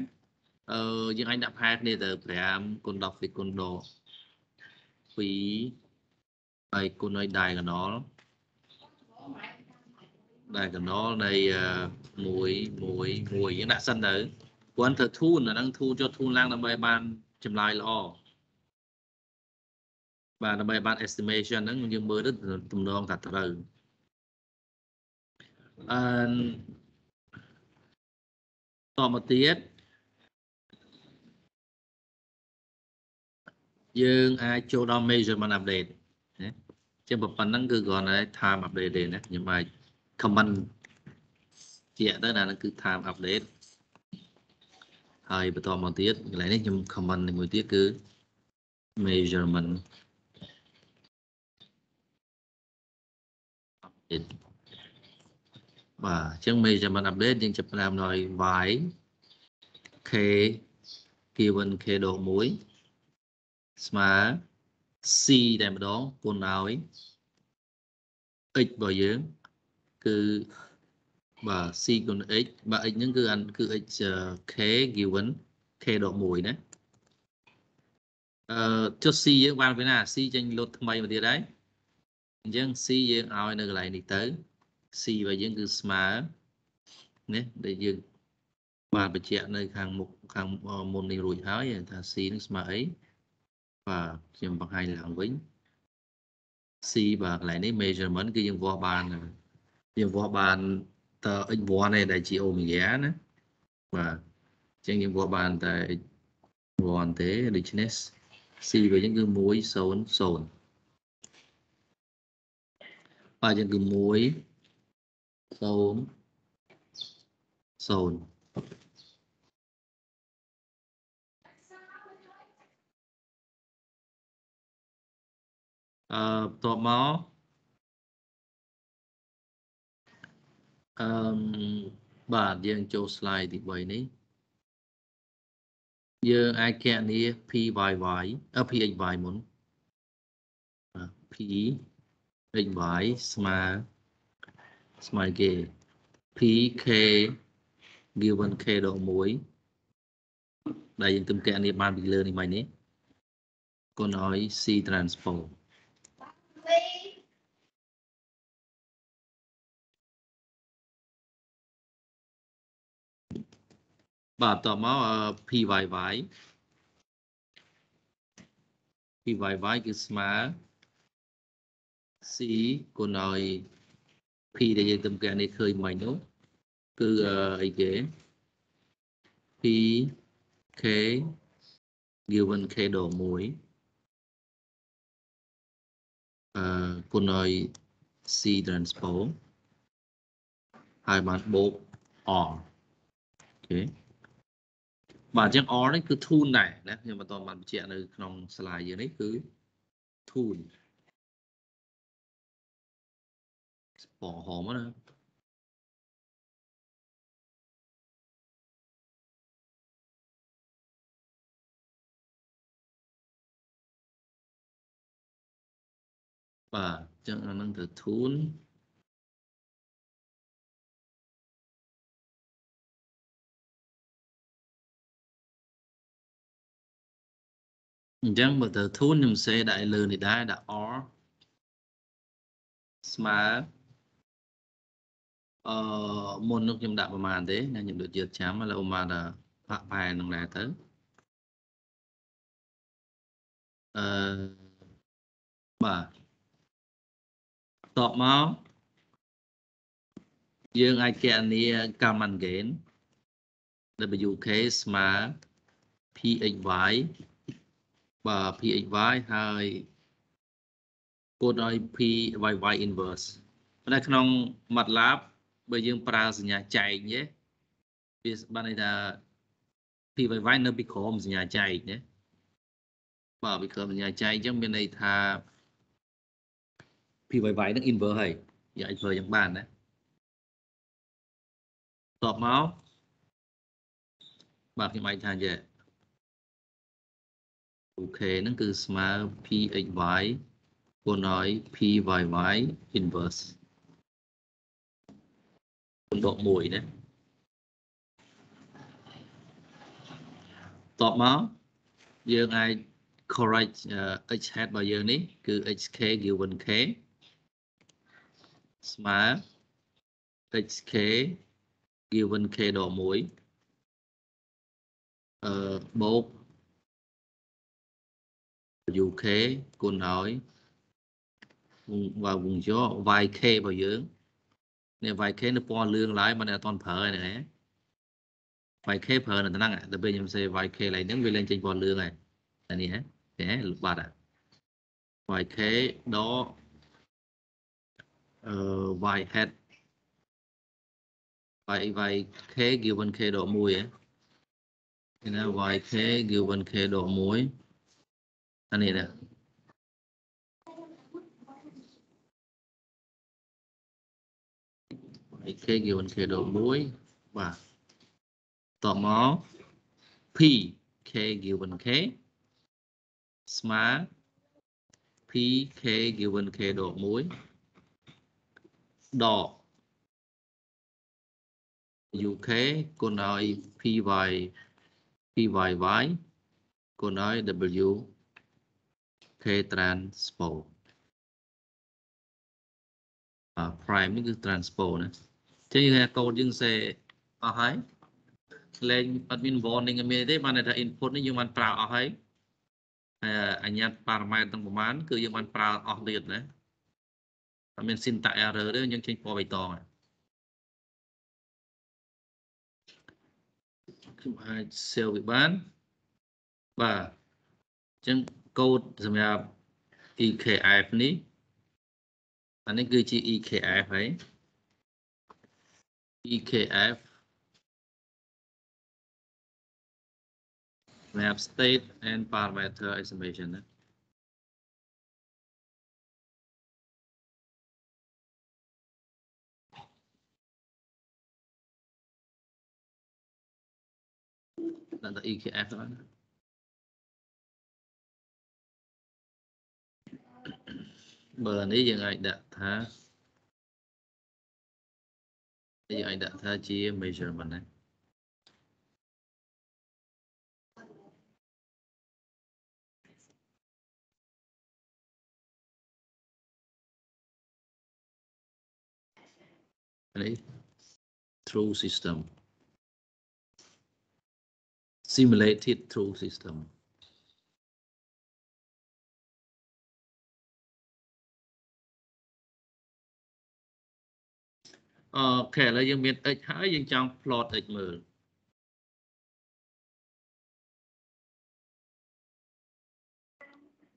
S1: អឺយើងអាចដាក់ផែគ្នាទៅ5គុណ10ពីគុណដក2ហើយគុណឲ្យ diagonal diagonal នៃ1 1 1យើងដាក់សិនទៅព្រោះធ្វើ tune អាហ្នឹង tune ចុះ tune ឡើងដើម្បីបានចម្លើយល្អបាទដើម្បីបាន estimation ហ្នឹងយើងមើលទៅទំនងថាត្រូវអឺ តមកទៀតយើងអាចចូលដល់ measurement update ណាចឹងប៉ុណ្្នឹងគឺគ្រាន់តែ time update ទេណាខ្ញុំអាច comment ជាក់ទៅណានឹងគឺ time update ហើយបន្តមកទៀតកន្លែងនេះខ្ញុំ comment មួយទៀតគឺ measurement update បាទអញ្ចឹង measurement update យើងចាប់ផ្ដើមដោយ y k given k ដក1ស្មើ c តែម្ដងគុណឲ្យ x របស់យើងគឺបាទ c គុណ x បាទ x ហ្នឹងគឺអានគឺ x k given k ដក1ណាអឺចុះ c យើងបានពីណា c ចេញលុតថ្មីមកទៀតហើយអញ្ចឹង c យើងឲ្យនៅកន្លែងនេះទៅ c របស់យើងគឺស្មើនេះដែលយើងបានបញ្ជាក់នៅ ខាងមុខខាងមុននេះរួចហើយថា c នឹងស្មើអីបាទខ្ញុំបង្ហាញឡើងវិញ C បាទកន្លែងនេះ measurement គឺយើងវាស់បានយើងវាស់បានត x1 ឯដែលជា omega ណាបាទអញ្ចឹងយើងវាស់បានតែ x1 ទេដូច្នេះ C របស់យើងគឺ1 0 0បាទយើងគឺ1 0 0អឺបន្ទាប់មកអឺបាទយើងចូល slide ទី3នេះយើងអាចកណនី pyy អឺ phxy មុន phxy ស្មើ ស្មើគេ pk given k ដក1ដែលយើងទំកណនីបានពីលើនេះមិញនេះគុណឲ្យ C transpose បាទតមក PYY PYY គឺស្មើ C គុណឲ្យ P ដែលយើងទំកានេះឃើញមិញនោះគឺអីគេ P K given K ដក1អឺគុណឲ្យ C transpose ហើយបានបូក R អូខេបាទអញ្ចឹង R នេះគឺ tune ដែរណាខ្ញុំបន្តបានបញ្ជាក់នៅក្នុង slide យើងនេះគឺ tune ពណ៌ហមណាបាទអញ្ចឹងអានឹងទៅ tune អញ្ចឹងបើទៅ tune អឺមុននោះខ្ញុំដាក់ប្រមាណទេណាខ្ញុំដូចយឺតចាំឥឡូវប្រមាណថាផាក់ផែនឹងដែរទៅអឺបាទតបមកយើងអាចកណនី common gain wk ស្មើ phy បាទ phy ហើយគោលដោយ py inverse ប៉ុន្តែក្នុង MATLAB បើយើងប្រើសញ្ញាចែកទេវាបានន័យថា py នៅពីក្រោមសញ្ញាចែកណាបាទពីក្រោមសញ្ញាចែកអញ្ចឹងមានន័យថា py នឹង inverse ហើយយើងអាចធ្វើយ៉ាងបានណាតបមកបាទខ្ញុំអាចថាចេះអូខេហ្នឹងគឺស្មើ pxy គុណឲ្យ py inverse គុណដក1ណាតបមកយើងអាច correct h hat របស់យើងនេះគឺ hk given k ស្មើ hk given k ដក1អឺបូក UK គុណឲ្យវងយក YK របស់យើង នេះ YK នៅពណ៌លឿងឡើយមិនអត់តន់ប្រើទេណា YK ប្រើនៅហ្នឹងតែពេលខ្ញុំសេ YK ឡើយហ្នឹងវាលែងចេញពណ៌លឿងហើយតែនេះហ៎ហ៎បាត់ហើយ YK ដកអឺ Y head Y YK given K ដក1ហ៎ណា YK given K ដក1អានេះណា k given k ដក1បាទតមក p k given k ស្មើ p k given k ដក1ដក uk គុណឲ្យ py pyy គុណឲ្យ w K transpose អា prime នេះគឺ transpose ណា ចឹងយើងថាកូដយើងសេអស់ហើយលេងអត់មាន warning មានទេបានថា input នេះយើងបានប្រើអស់ហើយអញ្ញាត parameter ទាំងប្រមាណគឺយើងបានប្រើអស់ទៀតណាអត់មាន syntax error ទេយើងចេញពណ៌បៃតងខ្ញុំអាច save វាបានបាទអញ្ចឹងកូដសម្រាប់ EKF នេះអានេះគឺជា EKF ហើយ EKF សម្រាប់ state and parameter estimation ណាដាក់ EKF ទៅណា bờ này dừng ai đặt thả thì anh đã tha chi measurement này? Right? through system. Simulated through system. អូខេឥឡូវយើងមាន x ហើយយើងចង់ plot x មើល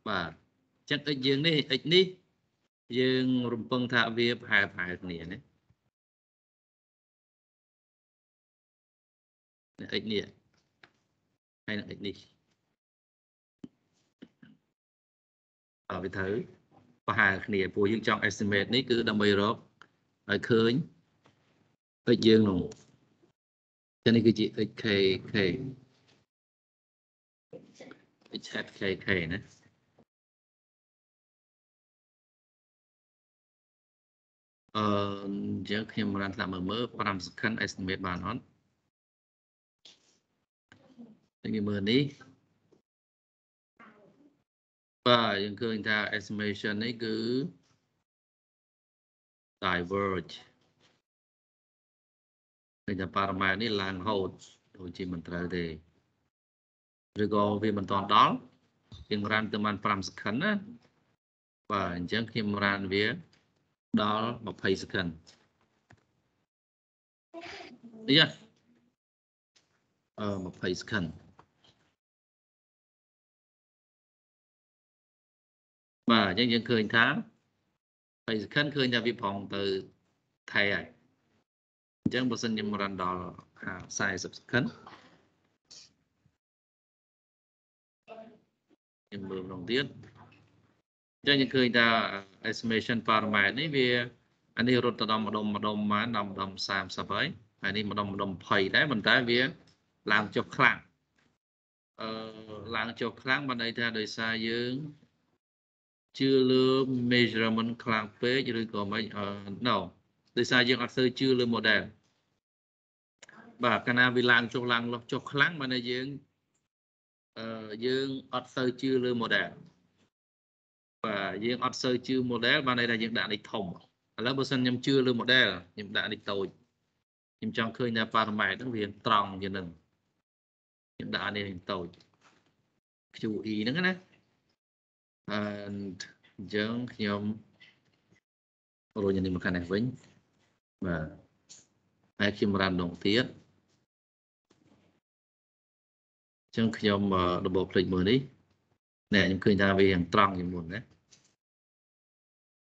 S1: បាទចឹង x យើងនេះ x នេះ យើងរំពឹងថាវាប្រហែលប្រហែលគ្នាណា x នេះហើយនឹង x នេះអត់វាត្រូវប្រហែលគ្នាព្រោះយើងចង់ estimate នេះគឺដើម្បីរកឲ្យឃើញ x យើងនោះចឹងនេះគឺជា xk k x hat k k ណាអឺអញ្ចឹងខ្ញុំបានតាមមើលមើល5 second estimate បានអត់យើងមើលនេះបាទយើងឃើញថា estimation នេះគឺ diverge ឃើញថាប៉ារ៉ាម៉ែត្រនេះឡើងហូតដូចជាមិនត្រូវទេឬក៏វាមិនតាន់ដល់យើងរានទៅបាន5 second ណាបាទអញ្ចឹងខ្ញុំរានវាដល់20 second នេះអឺ20 second បាទអញ្ចឹងយើងឃើញថា20 second ឃើញថាវាប្រងទៅថៃហើយ អញ្ចឹងបើសិនខ្ញុំរនដល់40 second ខ្ញុំមើលម្ដងទៀតអញ្ចឹងយើងឃើញថា estimation parameter នេះវាអានេះរត់ទៅដល់ម្ដុំម្ដុំបានដល់ម្ដុំ30ហើយហើយនេះម្ដុំម្ដុំ20ដែរប៉ុន្តែវាឡើងចុះខ្លាំងអឺឡើងចុះខ្លាំងបានន័យថាដោយសារយើងជឿលើ measurement ខ្លាំងពេកឬក៏មិនអឺ no ដោយសារយើងអត់សូវជឿលើ model បាទកាលណាវាឡើងចុះឡើងលុះចុះខ្លាំងបានតែយើងអឺយើងអត់សូវជឿលើ model បាទយើងអត់សូវជឿ model បានន័យថាយើងដាក់នេះធំឥឡូវបើសិនខ្ញុំជឿលើ model ខ្ញុំដាក់នេះតូចខ្ញុំចង់ឃើញថាប៉ារ៉ាម៉ែត្រហ្នឹងវាត្រង់ជាងនឹងខ្ញុំដាក់នេះតូច QE ហ្នឹងណា and អញ្ចឹងខ្ញុំរុញនេះមកខាងនេះវិញ បាទហើយខ្ញុំរ៉ាំដងទៀតអញ្ចឹងខ្ញុំរបបភ្លេចមើលនេះនេះខ្ញុំឃើញថាវាយ៉ាងត្រង់ជាងមុនណា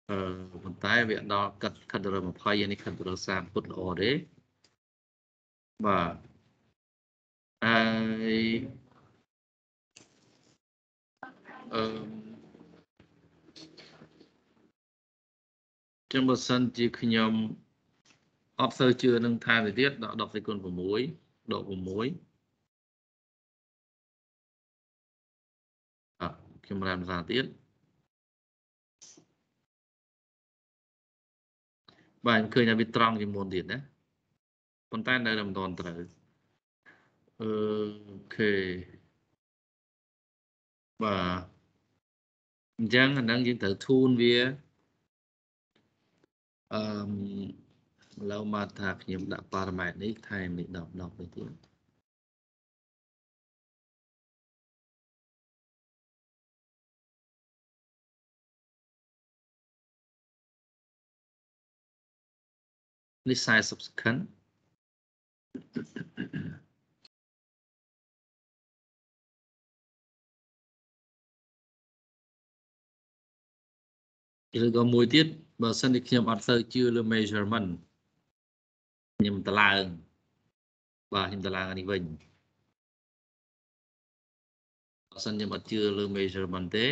S1: អឺប៉ុន្តែវាដល់កាត់កាត់ដល់20នេះកាត់ដល់30ពុតល្អទេបាទហើយអឺចឹងបើសិនជាខ្ញុំ អត់សូវជឿនឹងថែមទៅទៀតដក10សេគុណ6ដក6អត់ខ្ញុំរានភាសាទៀតបាទឃើញថាវាត្រង់ជាងមុនទៀតណាប៉ុន្តែនៅតែមិនទាន់ត្រូវអឺអូខេបាទអញ្ចឹងអានឹងយើងត្រូវធូនវាអឺ ឥឡូវមកថាខ្ញុំដាក់ប៉ារ៉ាម៉ែត្រនេះថែមនេះ10 10ទៅទៀតនេះ40 second ឬក៏មួយទៀតបើសិនជាខ្ញុំអត់សូវជឿលើ measurement ខ្ញុំតឡើងបាទខ្ញុំតឡើងអានេះវិញបើសិនខ្ញុំអត់ជឿលើ measurement ទេ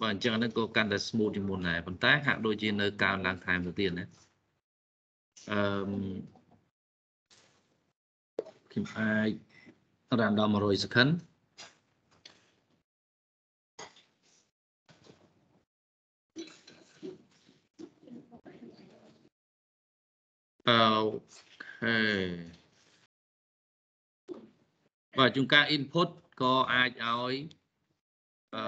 S1: បាទអញ្ចឹងហ្នឹងក៏កាន់តែ smooth ជាងមុនដែរប៉ុន្តែហាក់ដូចជានៅកើនឡើងថែមទៅទៀតណាអឺខ្ញុំអាចរ៉ានដល់100 second អូខេបាទជួនកាល input ក៏អាចឲ្យអឺ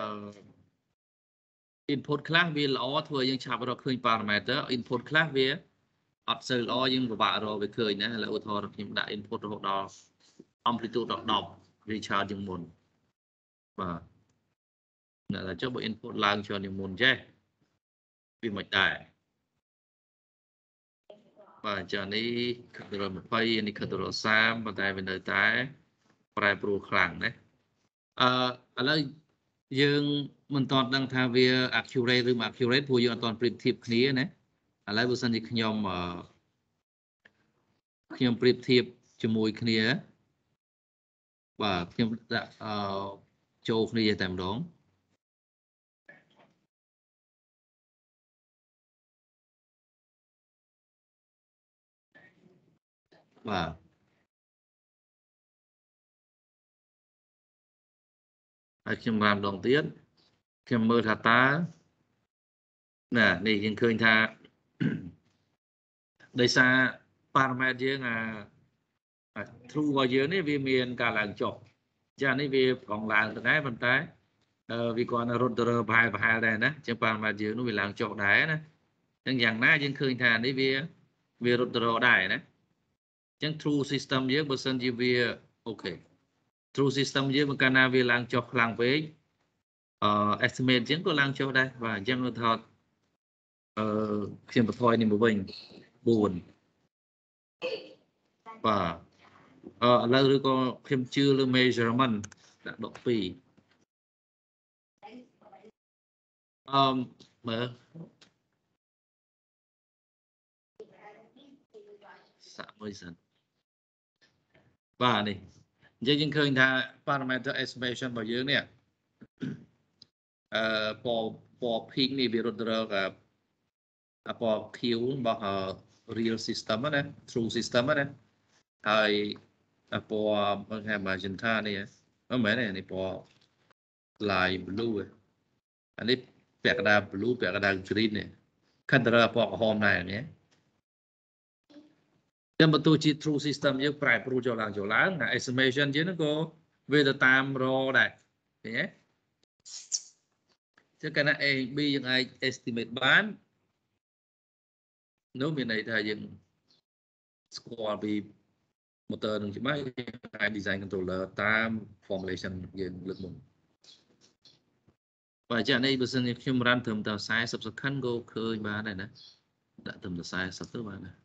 S1: input ខ្លះវាល្អធ្វើឲ្យយើងឆាប់រកឃើញ parameter input ខ្លះវាអត់សូវល្អយើងពិបាករកវាឃើញណាឥឡូវឧទាហរណ៍ខ្ញុំដាក់ input រហូតដល់ amplitude ដល់10 recharge ជាងមុនបាទណាស់តែចុះបើ input ឡើងច្រើនជាងមុនចេះវាមិនដែរ បាទចានេះខិតដល់20នេះខិតដល់30ប៉ុន្តែវានៅតែ ប្រែប្រួលខ្លាំងណាអឺឥឡូវយើងមិនទាន់ដឹងថាវា accurate ឬមិន accurate ព្រោះយើងអត់ទាន់ប្រៀបធៀបគ្នាណាឥឡូវបើសិនជាខ្ញុំអឺខ្ញុំប្រៀបធៀបជាមួយគ្នាបាទខ្ញុំដាក់អឺចូលគ្នាតែម្ដង បាទហើយខ្ញុំបានម្ដងទៀតខ្ញុំមើលថាតើណានេះយើងឃើញថាដោយសារ parameter យើងអា true របស់យើងនេះវាមានការឡើងចុះចានេះវាកងឡើងទៅដែរប៉ុន្តែវាគាត់រត់ទៅរើប្រហែលប្រហែលដែរណាអញ្ចឹង parameter យើងនោះវាឡើងចុះដែរណាអញ្ចឹងយ៉ាងណាយើងឃើញថានេះវាវារត់ទៅរកដែរណាអញ្ចឹង true system យើងបើសិនជាវាអូខេ true system យើងបើកាលណាវាឡើងចុះខ្លាំងពេកអឺ estimate អញ្ចឹងក៏ឡើងចុះដែរបាទអញ្ចឹងឧទាហរណ៍អឺខ្ញុំបន្ថយនេះមកវិញ4បាទអឺឥឡូវឬក៏ខ្ញុំជឿលើ measurement ដាក់12អឺមើលសាក់មួយសិន បាទនេះអញ្ចឹងយើងឃើញថា parameter estimation របស់យើងនេះអឺពណ៌ពណ៌ pink នេះវារត់រើកអាពណ៌ Q របស់ real system ណា true system ណាហើយអាពណ៌មើលថា magenta នេះមិនមែនទេនេះពណ៌ light blue អានេះពាក់កណ្ដាល blue ពាក់កណ្ដាល green នេះ color ពណ៌ក្រហមដែរនេះ ចាំបើទោះជា true system យើងប្រែប្រួលចូលឡើងចូលឡើងអា estimation យើងហ្នឹងក៏វាទៅតាម raw ដែរឃើញទេចឹងកាលណា A B យើងអាច estimate បាននោះមានន័យថាយើងស្គាល់ពី motor នឹងច្បាស់អាច design controller តាម formulation យើងលើកមុនបើចានេះបើសិនជាខ្ញុំរ៉ាន់ត្រឹមតែ40 second ក៏ឃើញបានដែរណាដាក់ត្រឹមតែ40ទៅបានណា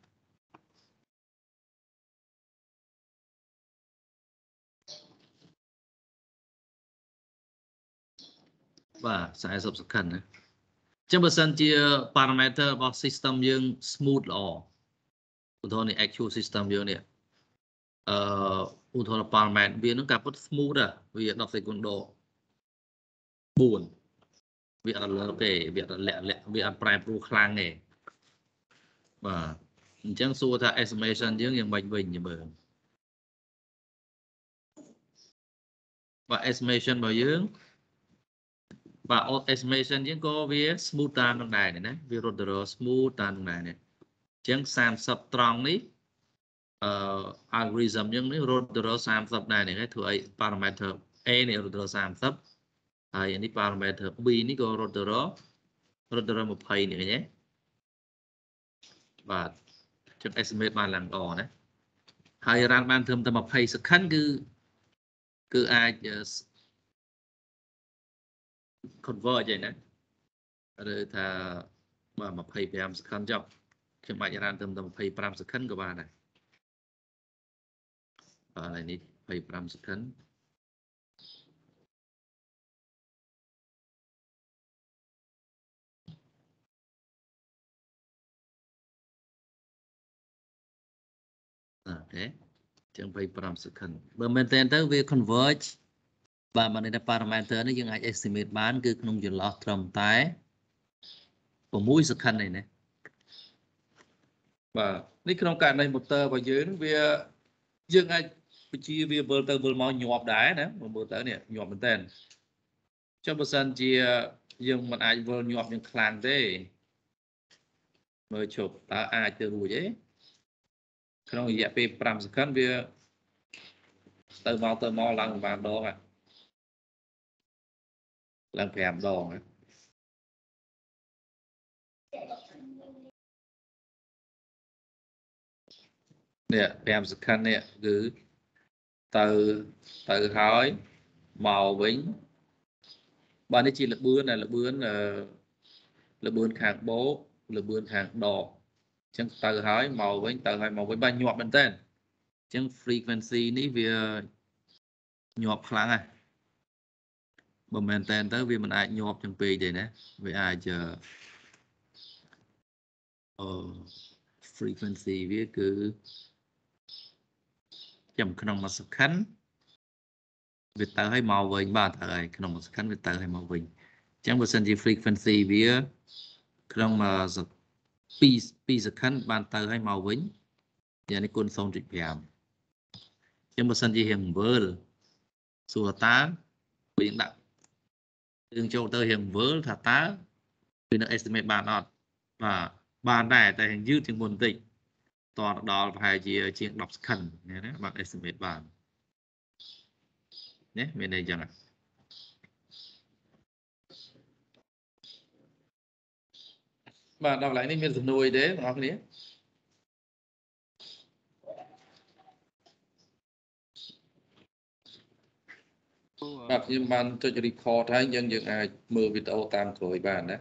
S1: បាទ40 second ណាចឹងបើសិនជា parameter របស់ system យើង smooth ល្អឧទាហរណ៍នេះ actual system យើងនេះអឺឧទាហរណ៍ parameter វានឹងការពុត smooth វា10សេគុនដ4វាអត់លើទេវាអត់លាក់លាក់វាអត់ប្រែប្រួលខ្លាំងទេបាទអញ្ចឹងសួរថា estimation យើងយ៉ាងម៉េចវិញមើលបាទ estimation របស់យើង បាទ estimation យើងក៏វា smooth តាមនឹងដែរណាវារត់ទៅរ smooth តាមនឹងដែរនេះអញ្ចឹង30ត្រង់នេះអឺ algorithm យើងនេះរត់ទៅរ30ដែរនេះធ្វើឲ្យ parameter A នេះរត់ទៅ30ហើយនេះ parameter B នេះក៏រត់ទៅររត់ទៅរ20នេះឃើញទេបាទចឹង estimate បានឡើងល្អណាហើយ run បានត្រឹមតែ20 second គឺគឺអាច convert អីណាឬថាបាទ25 second ចុះខ្ញុំអាចរានត្រឹមតែ25 second ក៏បានដែរបាទហើយនេះ25 second អូខេចឹង25 second បើមែនតើទៅវា converge បាទមកនេះ parameter នេះយើងអាច estimate បាន គឺក្នុងចន្លោះត្រឹមតែ6 second នេះណាបាទនេះក្នុងករណី motor របស់យើងវាយើងអាចបញ្ជាវាវិលទៅវិលមកញាប់ដែរណាមើលទៅនេះញាប់មែនតើចុះបើសិនជាយើងមិនអាចវិលញាប់យ៉ាងខ្លាំងទេមើលជប់តើអាចទៅរួចទេក្នុងរយៈពេល5 second វាទៅមកទៅមកឡើងបានដងហ្នឹង ឡើង5ដងនេះ5 second នេះគឺទៅទៅហើយមកវិញបាទនេះជាលបឿនដែលលបឿនលបឿនខាងបោកលបឿនខាងដកអញ្ចឹងទៅហើយមកវិញទៅហើយមកវិញបាទញាប់មែនតើអញ្ចឹង frequency នេះវាញាប់ខ្លាំងណាស់ បើមែនតើទៅវាមិនអាចញាប់ចឹងពេកទេណាវាអាចអឺ frequency វាគឺចាំក្នុងមួយសក្កិនវាទៅឲ្យមកវិញបាទហើយក្នុងមួយសក្កិនវាទៅឲ្យមកវិញអញ្ចឹងបើសិនជា frequency វាក្នុងមួយ2 2សក្កិនបានទៅឲ្យមកវិញយ៉ាងនេះគុណ0.5អញ្ចឹងបើសិនជារៀងវើលសួរតាយើងដាក់ យើងចូលទៅរៀងវើលថាតើវានឹង estimate បានអត់បាទបានដែរតែយឺតជាងមុនបន្តិចតដល់ប្រហែលជាជាង10សក្តិណាបាន estimate បានណាមានន័យចឹងបាទដល់កន្លែងនេះមានសំណួរអីទេបងប្អូនគ្នា បាទខ្ញុំបានចុច record ហើយយើងយើងអាចមើលវីដេអូតាមក្រោយបានណា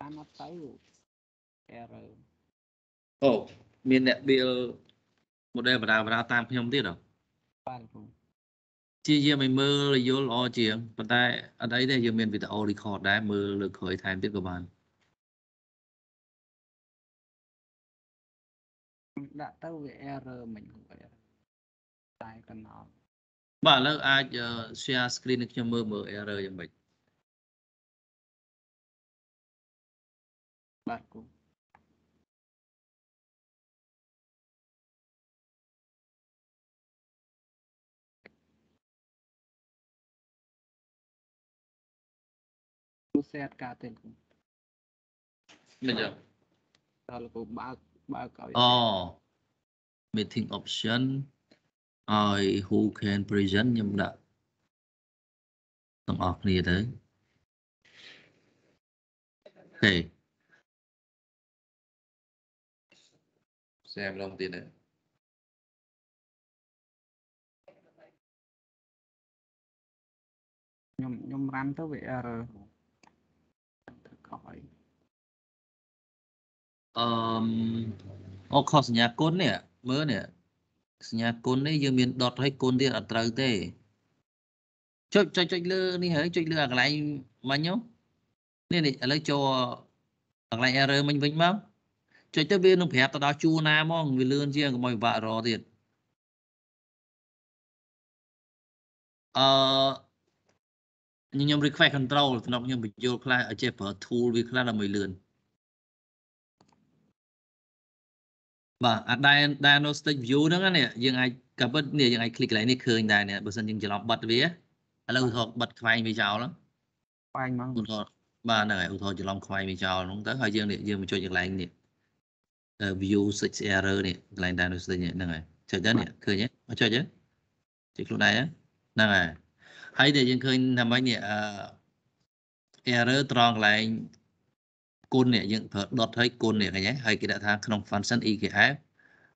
S3: តាមអត់ទៅ error
S1: អូមានអ្នក build model បដាបដាតាមខ្ញុំទៀតហ៎
S3: បាទគ្រូ
S1: ជាយាមឲ្យមើលយល់ល្អជាងប៉ុន្តែអត់អីទេយើងមានវីដេអូ record ដែរមើលលើក្រោយថែមទៀតក៏បាន
S3: ដាក់ទៅវា error មិនគ្រូ error តែកណ្ដោ
S1: បាទឥឡូវអាច share screen ឲ្យខ្ញុំមើលមើល error យ៉ាងម៉េច
S3: បាទគ្រូគ្រូសេតការទេគ្រូ
S1: មិនចឹង
S3: ដល់គ្រូបើកបើកឲ្យ
S1: អូ meeting option ឲ្យ who can present ខ្ញុំដាក់ទាំងអស់គ្នាទៅទេសែមឡងទៀតណា
S3: ខ្ញុំខ្ញុំរ៉ាំទៅវា error ទៅខុសអី
S1: អឺអូខុសសញ្ញាគុណនេះមើលនេះ សញ្ញាគុណនេះយើងមានដុតឲ្យគុណទៀតអត់ត្រូវទេចុចចុចចុចលើនេះហើយចុចលើអាកន្លែងមិញនេះនេះឥឡូវចូលកន្លែង error មិញវិញមកចុចទៅវានឹងប្រាប់ទៅដល់ជួរណាហ្មងវាលឿនជាងកុំឲ្យពិបាករកទៀតអឺខ្ញុំ request control ក្នុងខ្ញុំបញ្យល់ខ្លះឲ្យចេះប្រើ tool វាខ្លះដើម្បីលឿន បាទអា diagnostic view ហ្នឹងណាយើងអាចក៏ពិតនេះយើងអាច click កន្លែងនេះឃើញដែរនេះបើសិនយើងច្រឡំបិទវាឥឡូវឧទាហរណ៍បិទខ្វែងវាចោល
S3: ខ្វែងហ្មង
S1: ឧទាហរណ៍បាទហ្នឹងហើយឧទាហរណ៍ច្រឡំខ្វែងវាចោលហ្នឹងទៅហើយយើងនេះយើងមកចុចកន្លែងនេះ view 6 error នេះកន្លែង diagnostic ហ្នឹងហើយចុចទៅនេះឃើញទេមកចុចទេចុចខ្លួនឯងហ្នឹងហើយហើយដែលយើងឃើញថាម៉េចនេះអឺ error ត្រង់កន្លែង គុណនេះយើងប្រើ dot ហើយគុណនេះឃើញទេហើយគេដាក់ថាក្នុង function ekf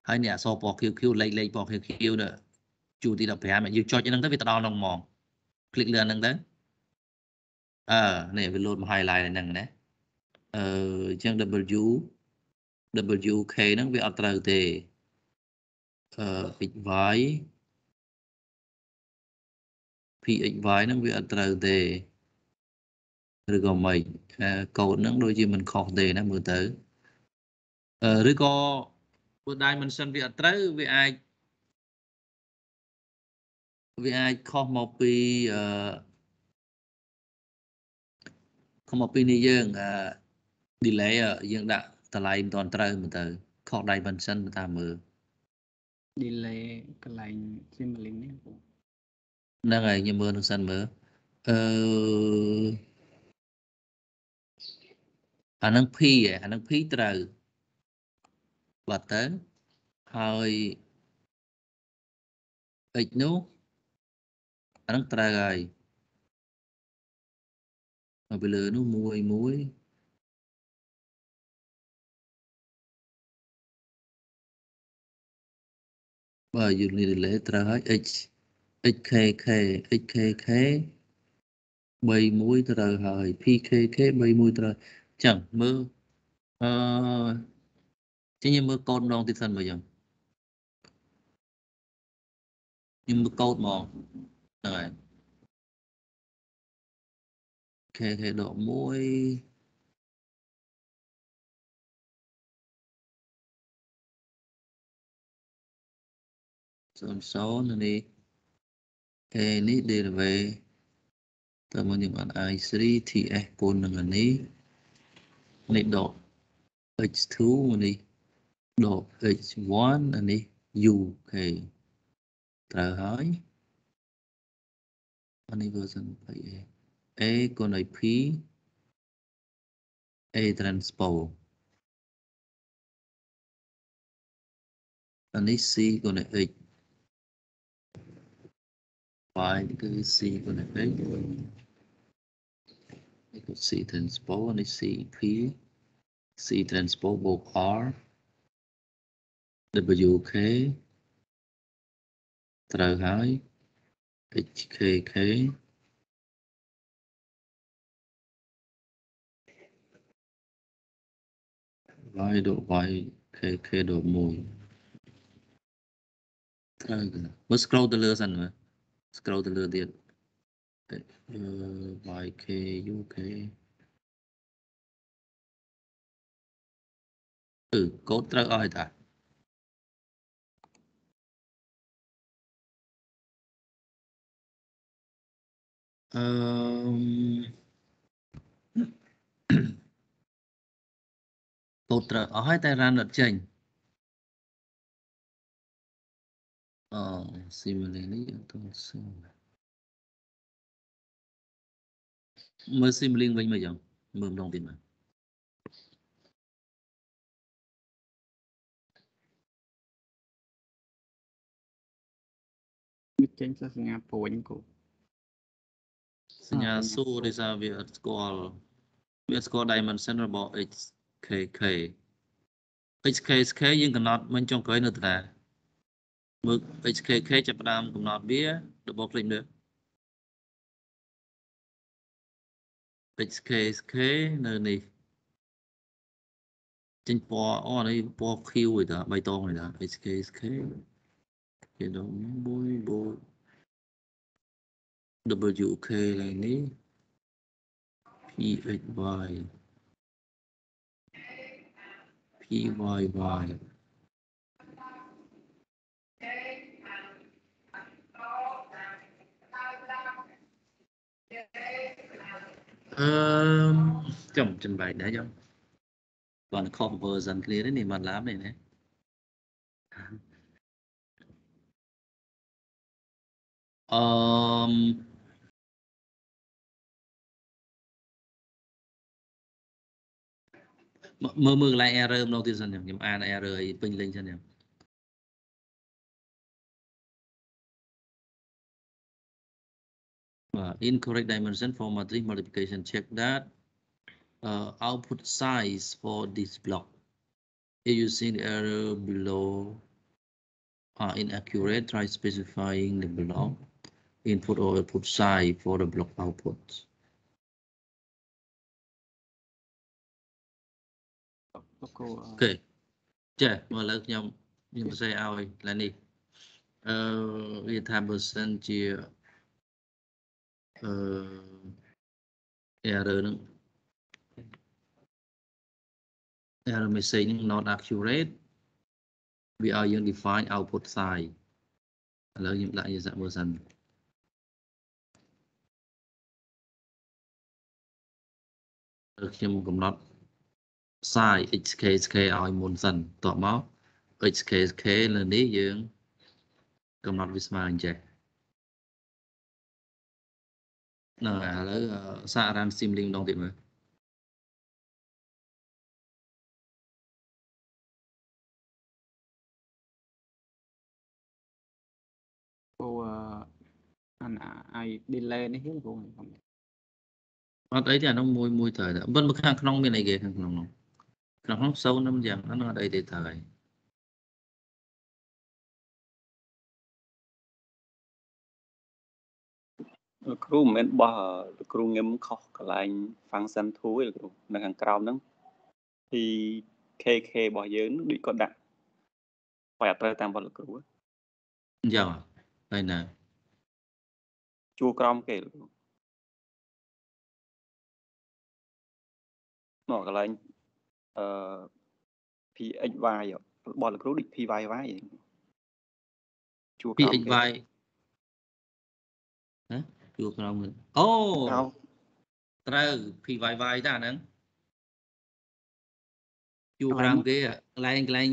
S1: ហើយនេះអក្សរពណ៌ QQ លេខលេខពណ៌ QQ នេះជួរទី15យើងចុចហ្នឹងទៅវាទៅដល់ហ្នឹងហ្មង click លើហ្នឹងទៅអឺនេះវា load មក highlight ហ្នឹងណាអឺអញ្ចឹង W WK ហ្នឹងវាអត់ត្រូវទេអឺ XY PXY ហ្នឹងវាអត់ត្រូវទេ ឬក៏មិនកូដហ្នឹងដូចជាមិនខុសទេណាមើលទៅឬក៏បើ dimension វាអត់ត្រូវវាអាចវាអាចខុសមកពីអឺខុសមកពីនេះយើងអឺ delay យើងដាក់តម្លៃមិនទាន់ត្រូវមើលទៅខុស dimension តាមមើល
S3: delay កន្លែង symboling នេះ
S1: ហ្នឹងហើយខ្ញុំមើលនឹងសិនមើលអឺ អានឹង P អានឹង P ត្រូវបាត់ទៅហើយ x នោះអានឹងត្រូវហើយមកពីលើនោះមួយមួយបើ unit delay ត្រូវហើយ x xkk xkk 31ត្រូវហើយ pkk 31ត្រូវ ចឹងមើលអឺចឹងយើងមើលកូដម្ដងទៀតសិនមើលចឹងខ្ញុំមើលកូដហ្មងហ្នឹងហើយ kk ដក1សូនសូននេះ a នេះ derivative តើមកយើងបាន i3 ts គុណ នឹងអានេះនេះដក h2 នេះដក h1 អានេះ uk ត្រូវហើយអានេះ version 20a a គុណឲ្យ p a transpose អានេះ c គុណឲ្យ h y គឺ c គុណឲ្យ h នេះគឺ c transpose នេះ cp c transpose បូក r wk ត្រូវហើយ hkk វាយដក y kk ដក1ត្រូវទេមើល scroll ទៅលើសិនមើល scroll ទៅលើទៀត អឺ yk uk អឺកូដត្រូវអស់ហើយតាអឺកូដត្រូវអស់ហើយតែ run អត់ចេញអ simulate នេះអត់ទាន់សួ មើល simulate វិញមកយ៉ាងមើលម្ដងទៀតមក
S3: វាចេញសសញ្ញាព្រួញគូ
S1: សញ្ញា
S3: អ่า
S1: សួរដោយសារវាអត់ស្គាល់វាអត់ស្គាល់ dimension របស់ xkk xkk យើងកំណត់មិញចុងក្រោយនៅតារាមើល xkk ចាប់ផ្ដើមកំណត់វា double click លើ xkk នៅនេះចេញពណ៌អូនេះពណ៌ Q ឯតាបៃតងឯតា xkk គេដល់មួយបូក WK ឡើងនេះ PHY PYY អឺ ចាំចំបែកដែរចាំបានខុស version គ្នានេះនេះមិនឡាមនេះណាអឺមើលមើលកន្លែង error ម្ដងទៀតសិនខ្ញុំអាន error ឲ្យពេញលេញសិនខ្ញុំ uh, incorrect dimension for matrix multiplication check that uh, output size for this block if you see the error below are inaccurate try specifying the block input or output size for the block output
S3: លោកគូ
S1: អូខេចេះមកឥឡូវខ្ញុំខ្ញុំសរសេរឲ្យឡើយនេះអឺវាថាបើសិនជា អឺ error ហ្នឹង error message ហ្នឹង not accurate វាឲ្យយើង define output size ឥឡូវខ្ញុំដាក់ជាសាក់មើលសិនខ្ញុំកំណត់ size xk xk ឲ្យមុនសិនតបមក xk xk លើនេះយើង កំណត់វាស្មើអញ្ចេះ ហ្នឹងហើយឥឡូវសារ៉ាន simulink ម្ដងទៀតមើល
S3: គូអានអាយ delay នេះហ្នឹងគូ
S1: អត់អីទេអានោះមួយមួយត្រូវតែមិនខាងក្នុងមានអីគេខាងក្នុងនោះខាងក្នុងសូននឹងយ៉ាងហ្នឹងអត់អីទេត្រូវហើយ
S4: លោកគ្រូមិនមែនបោះលោកគ្រូងឹមខុសកន្លែង function 2ទេលោកគ្រូនៅខាងក្រោមហ្នឹងពី KK របស់យើងហ្នឹងដូចគាត់ដាក់បើអត់ត្រូវតាមបទលោកគ្រូ
S1: អញ្ចឹងហើយណា
S4: ជួរក្រោមគេលោកគ្រូមកកន្លែងអឺ PXY របស់លោកគ្រូដូច PYY ហ្នឹងជួរក្រោមគេ
S1: PXY ហ៎ ជួរក្រោមហ្នឹងអូ
S4: ក្រោម
S1: ត្រូវ PYY តាហ្នឹងជួរក្រោមគេកន្លែងកន្លែង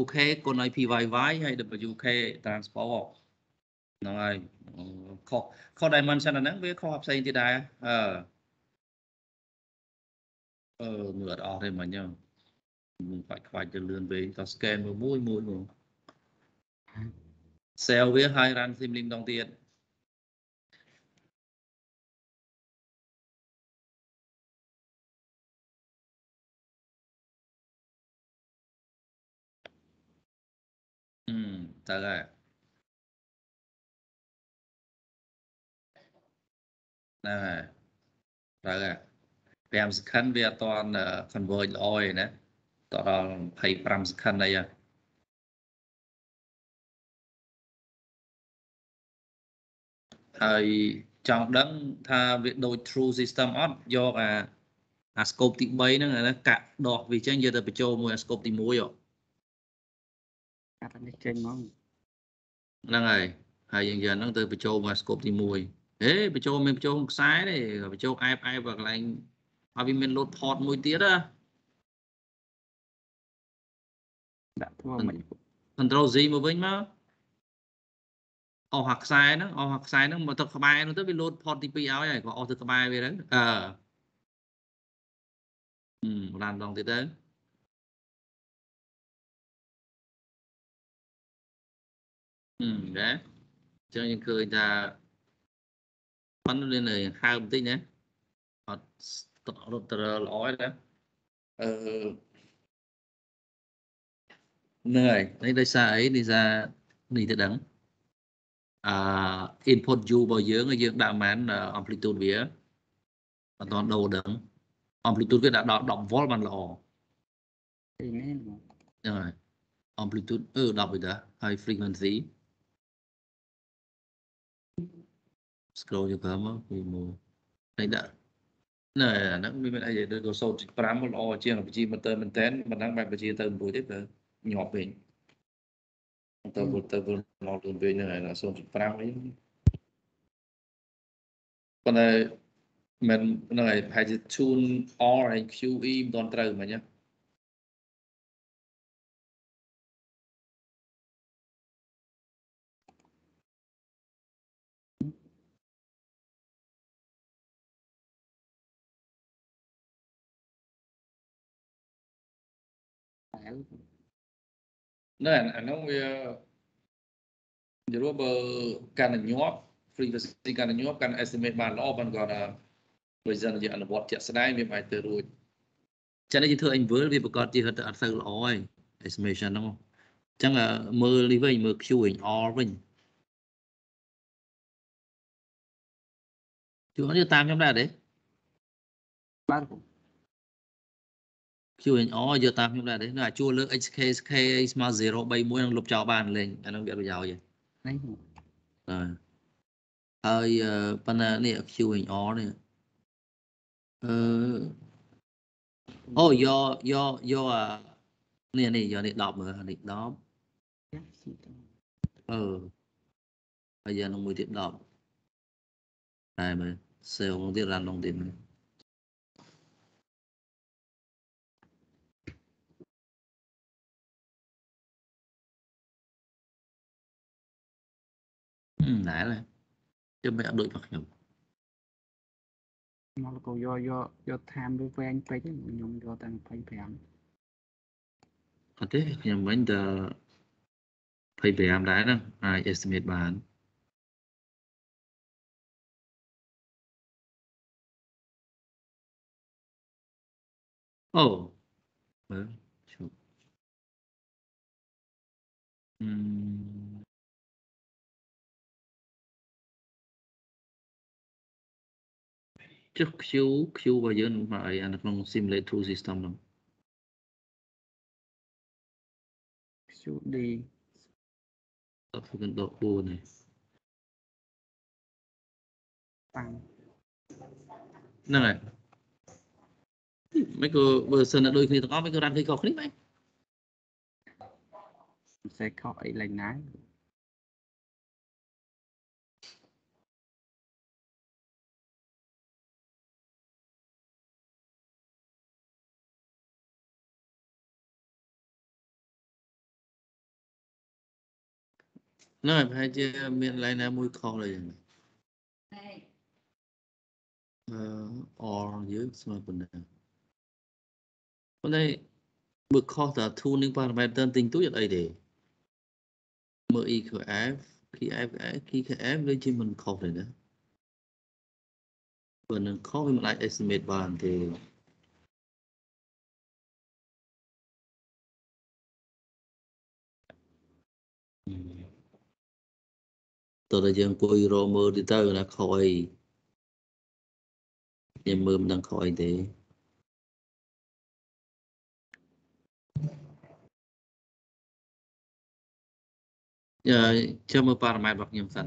S1: WK គុណឲ្យ PYY ហើយ WK transport ហ្នឹងហើយអូខុសខុស dimension អាហ្នឹងវាខុសផ្សេងទៀតដែរអឺអឺមើលអត់អស់ទេមិញហ្នឹងមើលខ្វាច់ខ្វាច់ទៅលឿនពេកត scan មើលមួយមួយមក cell វាហើយ run sim link ដងទៀត អឺតើហើយហ្នឹងហើយត្រូវហើយ5 second វាអត់ទាន់ converge ល្អទេណាតដល់25 second អីហ្នឹងហើយចង់ដឹងថាវាដូច true system អត់យកអាអា scope ទី3ហ្នឹងអាហ្នឹងកាក់ដកវាចេញយកទៅបញ្ចូលមួយអា scope ទី1ហ៎
S3: កាត់នេះចេញមក
S1: ហ្នឹងហើយហើយយើងយកហ្នឹងទៅបញ្ចូលមក scope ទី1ហេបញ្ចូលមានបញ្ចូលខ្សែទេបញ្ចូលអែបអែបកន្លែងហើយវាមាន load port មួយទៀតណា
S3: ដាក់ធ្វើមិន
S1: control Z មកវិញមកអស់ហាក់ខ្សែហ្នឹងអស់ហាក់ខ្សែហ្នឹងមកទៅក្បែរនោះទៅវា load port ទី2ឲ្យហើយក៏អស់ទៅក្បែរវាទៅអឺហឹមឡានដងទៀតទៅហឹមដែរអញ្ចឹងយើងឃើញថាប៉ុន្តែនៅ ហើមបន្តិចណាអត់រត់ទៅល្អទេណាអឺហ្នឹងហើយនេះដោយសារអីដោយសារនេះទៅដឹងអឺ input u របស់យើងយើងដាក់ប៉ុន្មាន amplitude វាអត់ដល់ដូរដឹង amplitude វាដាក់ដល់10 volt បានល្អ
S3: ទីនេះមក
S1: ហ្នឹងហើយ amplitude អឺ10វិញតាហើយ frequency scroll យកក្រោមមកពីមកនេះដាក់ណែអាហ្នឹងវាមានអីដូច0.5មកល្អជាងបញ្ជីម៉ូទ័រមែនតើមិនដឹងបែបបញ្ជីទៅមិនរួចទេទៅញាប់ពេកទៅទៅទៅមកទៅវិញហ្នឹងហើយ0.5វិញប៉ុន្តែមិនហ្នឹងហើយប្រហែលជា tune R ហើយ QE មិនទាន់ត្រូវមិញណា
S3: តែ
S1: ណែអានោះវានិយាយបើកាន់តែញាប់ frequency កាន់តែញាប់កាន់តែ estimate បានល្អប៉ុន្តែគាត់ថាបើសិនជាអនុវត្តជាក់ស្ដែងវាមិនអាចទៅរួចចឹងនេះយើងធ្វើ inverse វាប្រកាសជាទៅអត់ទៅល្អហើយ estimation ហ្នឹងអញ្ចឹងមើលនេះវិញមើល Q វិញ R វិញជួននេះតាមខ្ញុំដែរទេ
S3: បាទ គ្រូ
S1: QNR យកតាមខ្ញុំដែរទេនៅអាជួរលើ HK SK អីស្មើ031នឹងលុបចោលបានលេងអានឹងវាអត់ប្រយោជន៍ទេ
S3: នេះ
S1: បាទហើយអឺប៉ុន្តែនេះ QNR នេះអឺអូយកយកយកអានេះនេះយកនេះ10មើលនេះ10អឺហើយយកនឹងមួយទៀត10តែមើល sale នោះទៀត run នោះទៀតមើល ហឹមណែឡើយចាំមិនអត់ដូចរបស់ខ្ញុំ
S3: មកលោកគ្រូយកយកយកឋានវាវែងពេកខ្ញុំយកតែ25
S1: អត់ទេខ្ញុំវិញតែ25ដែរហ្នឹងអាច estimate បានអូមើលជុំអឺ ចុះ Q Q របស់យើងមកអីអានៅក្នុង simulate tool system ហ្នឹង
S3: QD
S1: ដល់គឺដក4នេះ
S3: តាំង
S1: ហ្នឹងហើយមិនក៏បើសិនតែដូចគ្នាទាំងអស់មិនក៏រ៉ាន់ឃើញខុសគ្នាបែប
S3: មិនសេខុសអីឡើងណា
S1: ហ្នឹងហើយប្រហែលជាមានកន្លែងណាមួយខុសដែរយ៉ាងណាអឺ or យើងស្មើប៉ុណ្ណាប៉ុន្តែបើខុសតា tuning parameter ទិញទូចអត់អីទេមើល EQF KF KF ដូចជាមិនខុសទេណាបើនឹងខុសវាមិនអាច estimate បានទេ តើតើយើងអង្គុយរកមើលទៅទៅណាខុសអីខ្ញុំមើលមិនដឹងខុសអីទេយ៉ាចាំមើលប៉ារ៉ាម៉ែត្ររបស់ខ្ញុំសិន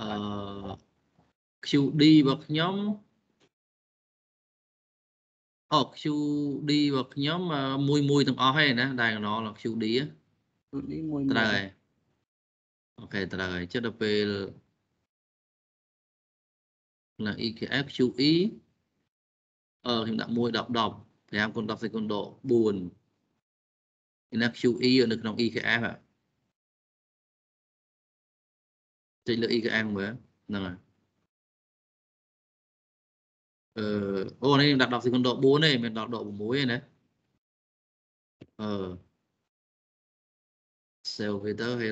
S1: អឺ QD របស់ខ្ញុំអូ QD របស់ខ្ញុំអឺមួយមួយទាំងអស់ហ្នឹងណា diagonal របស់ QD ហ៎
S3: QD មួយ
S1: ត្រូវហើយ អូខេត្រូវហើយចិត្តដល់ពេលណា EKF QE អឺខ្ញុំដាក់1 10 10 5គុណ10សេគុណដក4នេះ QE នៅក្នុង EKF ហ៎ចុចលើ EKF មើលហ្នឹងហើយអឺអូនេះខ្ញុំដាក់10សេគុណដក4ទេមិនដល់ដក6ទេណាអឺ save វាទៅហើយ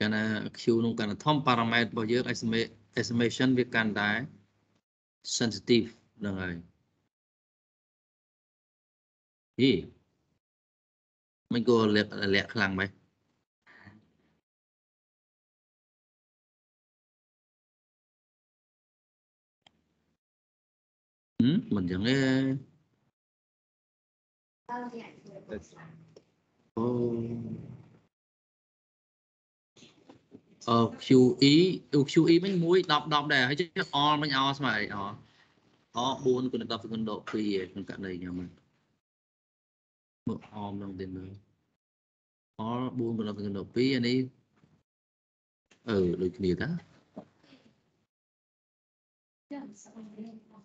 S1: កាលណា Q នោះកាន់តែធំ parameter របស់យើង estimate estimation វាកាន់តែ sensitive ហ្នឹងហើយហីមិនក៏លាក់លាក់ខ្លាំងម៉េចហឹមមិនចឹងទេអូអឺ QE QE មិញ1 10 10ដែរហើយចេះអមិញអស្មើអីអអ4គុណ10គុណដក2ឯក្នុងករណីខ្ញុំហ្នឹងមើលអមនឹងទៀតមើលអ4គុណ10គុណដក2អានេះអឺដូចគ្នាតា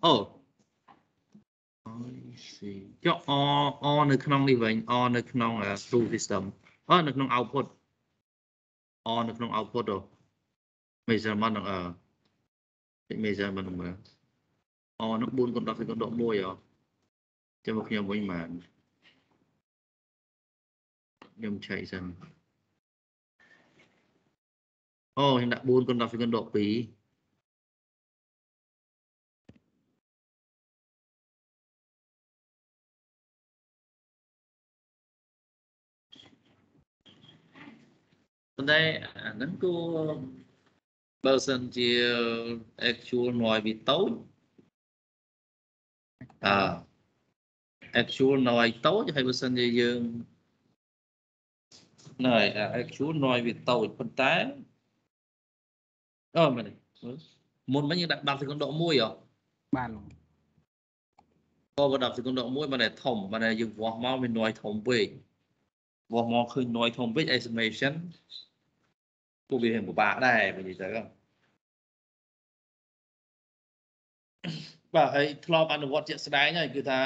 S1: អូ I see ចុះអអនៅក្នុងនេះវិញអនៅក្នុង true system អនៅក្នុង output អនៅក្នុង output ទៅ measurement ហ្នឹងអឺ measurement ហ្នឹងមើលអនឹង4គុណ10សេគុណដក1អចាំមកខ្ញុំវិញបានខ្ញុំឆែកសិនអូខ្ញុំដាក់4គុណ10សេគុណដក2 ប៉ុន្តែអាហ្នឹងគួរបើសិនជា actual noise វាតូចអឺ actual noise តូចហើយបើសិនជាយើងណែ actual noise វាតូចប៉ុន្តែអូមែនទេមុនមិញយើងដាក់10សេគុណដក1ហ៎
S3: បានលោក
S1: ក៏បើ10សេគុណដក1បានតែធំបានតែយើងវាស់មកវា noise ធំពេក វាស់មកឃើញ noise ធំពេក estimation ពួកវាពិបាកដែរនិយាយទៅបាទហើយធ្លាប់អនុវត្តជាក់ស្ដែងហើយគឺថា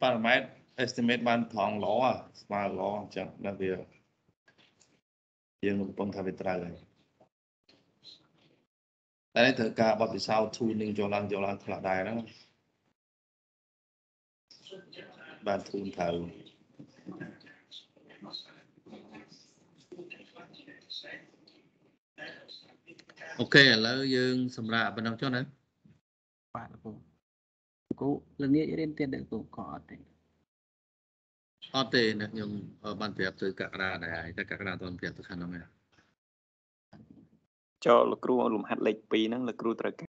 S1: parameter estimate បានត្រង់ល្អស្មើល្អអញ្ចឹងដល់វាយើងកំពុងថាវាត្រូវហើយតែត្រូវការបទពិសោធន៍ tuning ចូលឡើងចូលឡើងខ្លះដែរហ្នឹងបាន tune ត្រូវ អូខេឥឡូវយើងសម្រាប់ប៉ុណ្ណឹងចុះណា
S3: បាទលោកគ្រូល្ងាចរៀនទៀតដែរគ្រូក៏អត់ទេ
S1: អត់ទេអ្នកខ្ញុំអឺបានប្រាប់ទៅកក្កដាដែរហើយតែកក្កដាអត់ទាន់ប្រាប់ទៅខាងនោះទេ
S4: ចូលលោកគ្រូលំហាត់លេខ2ហ្នឹងលោកគ្រូត្រូវ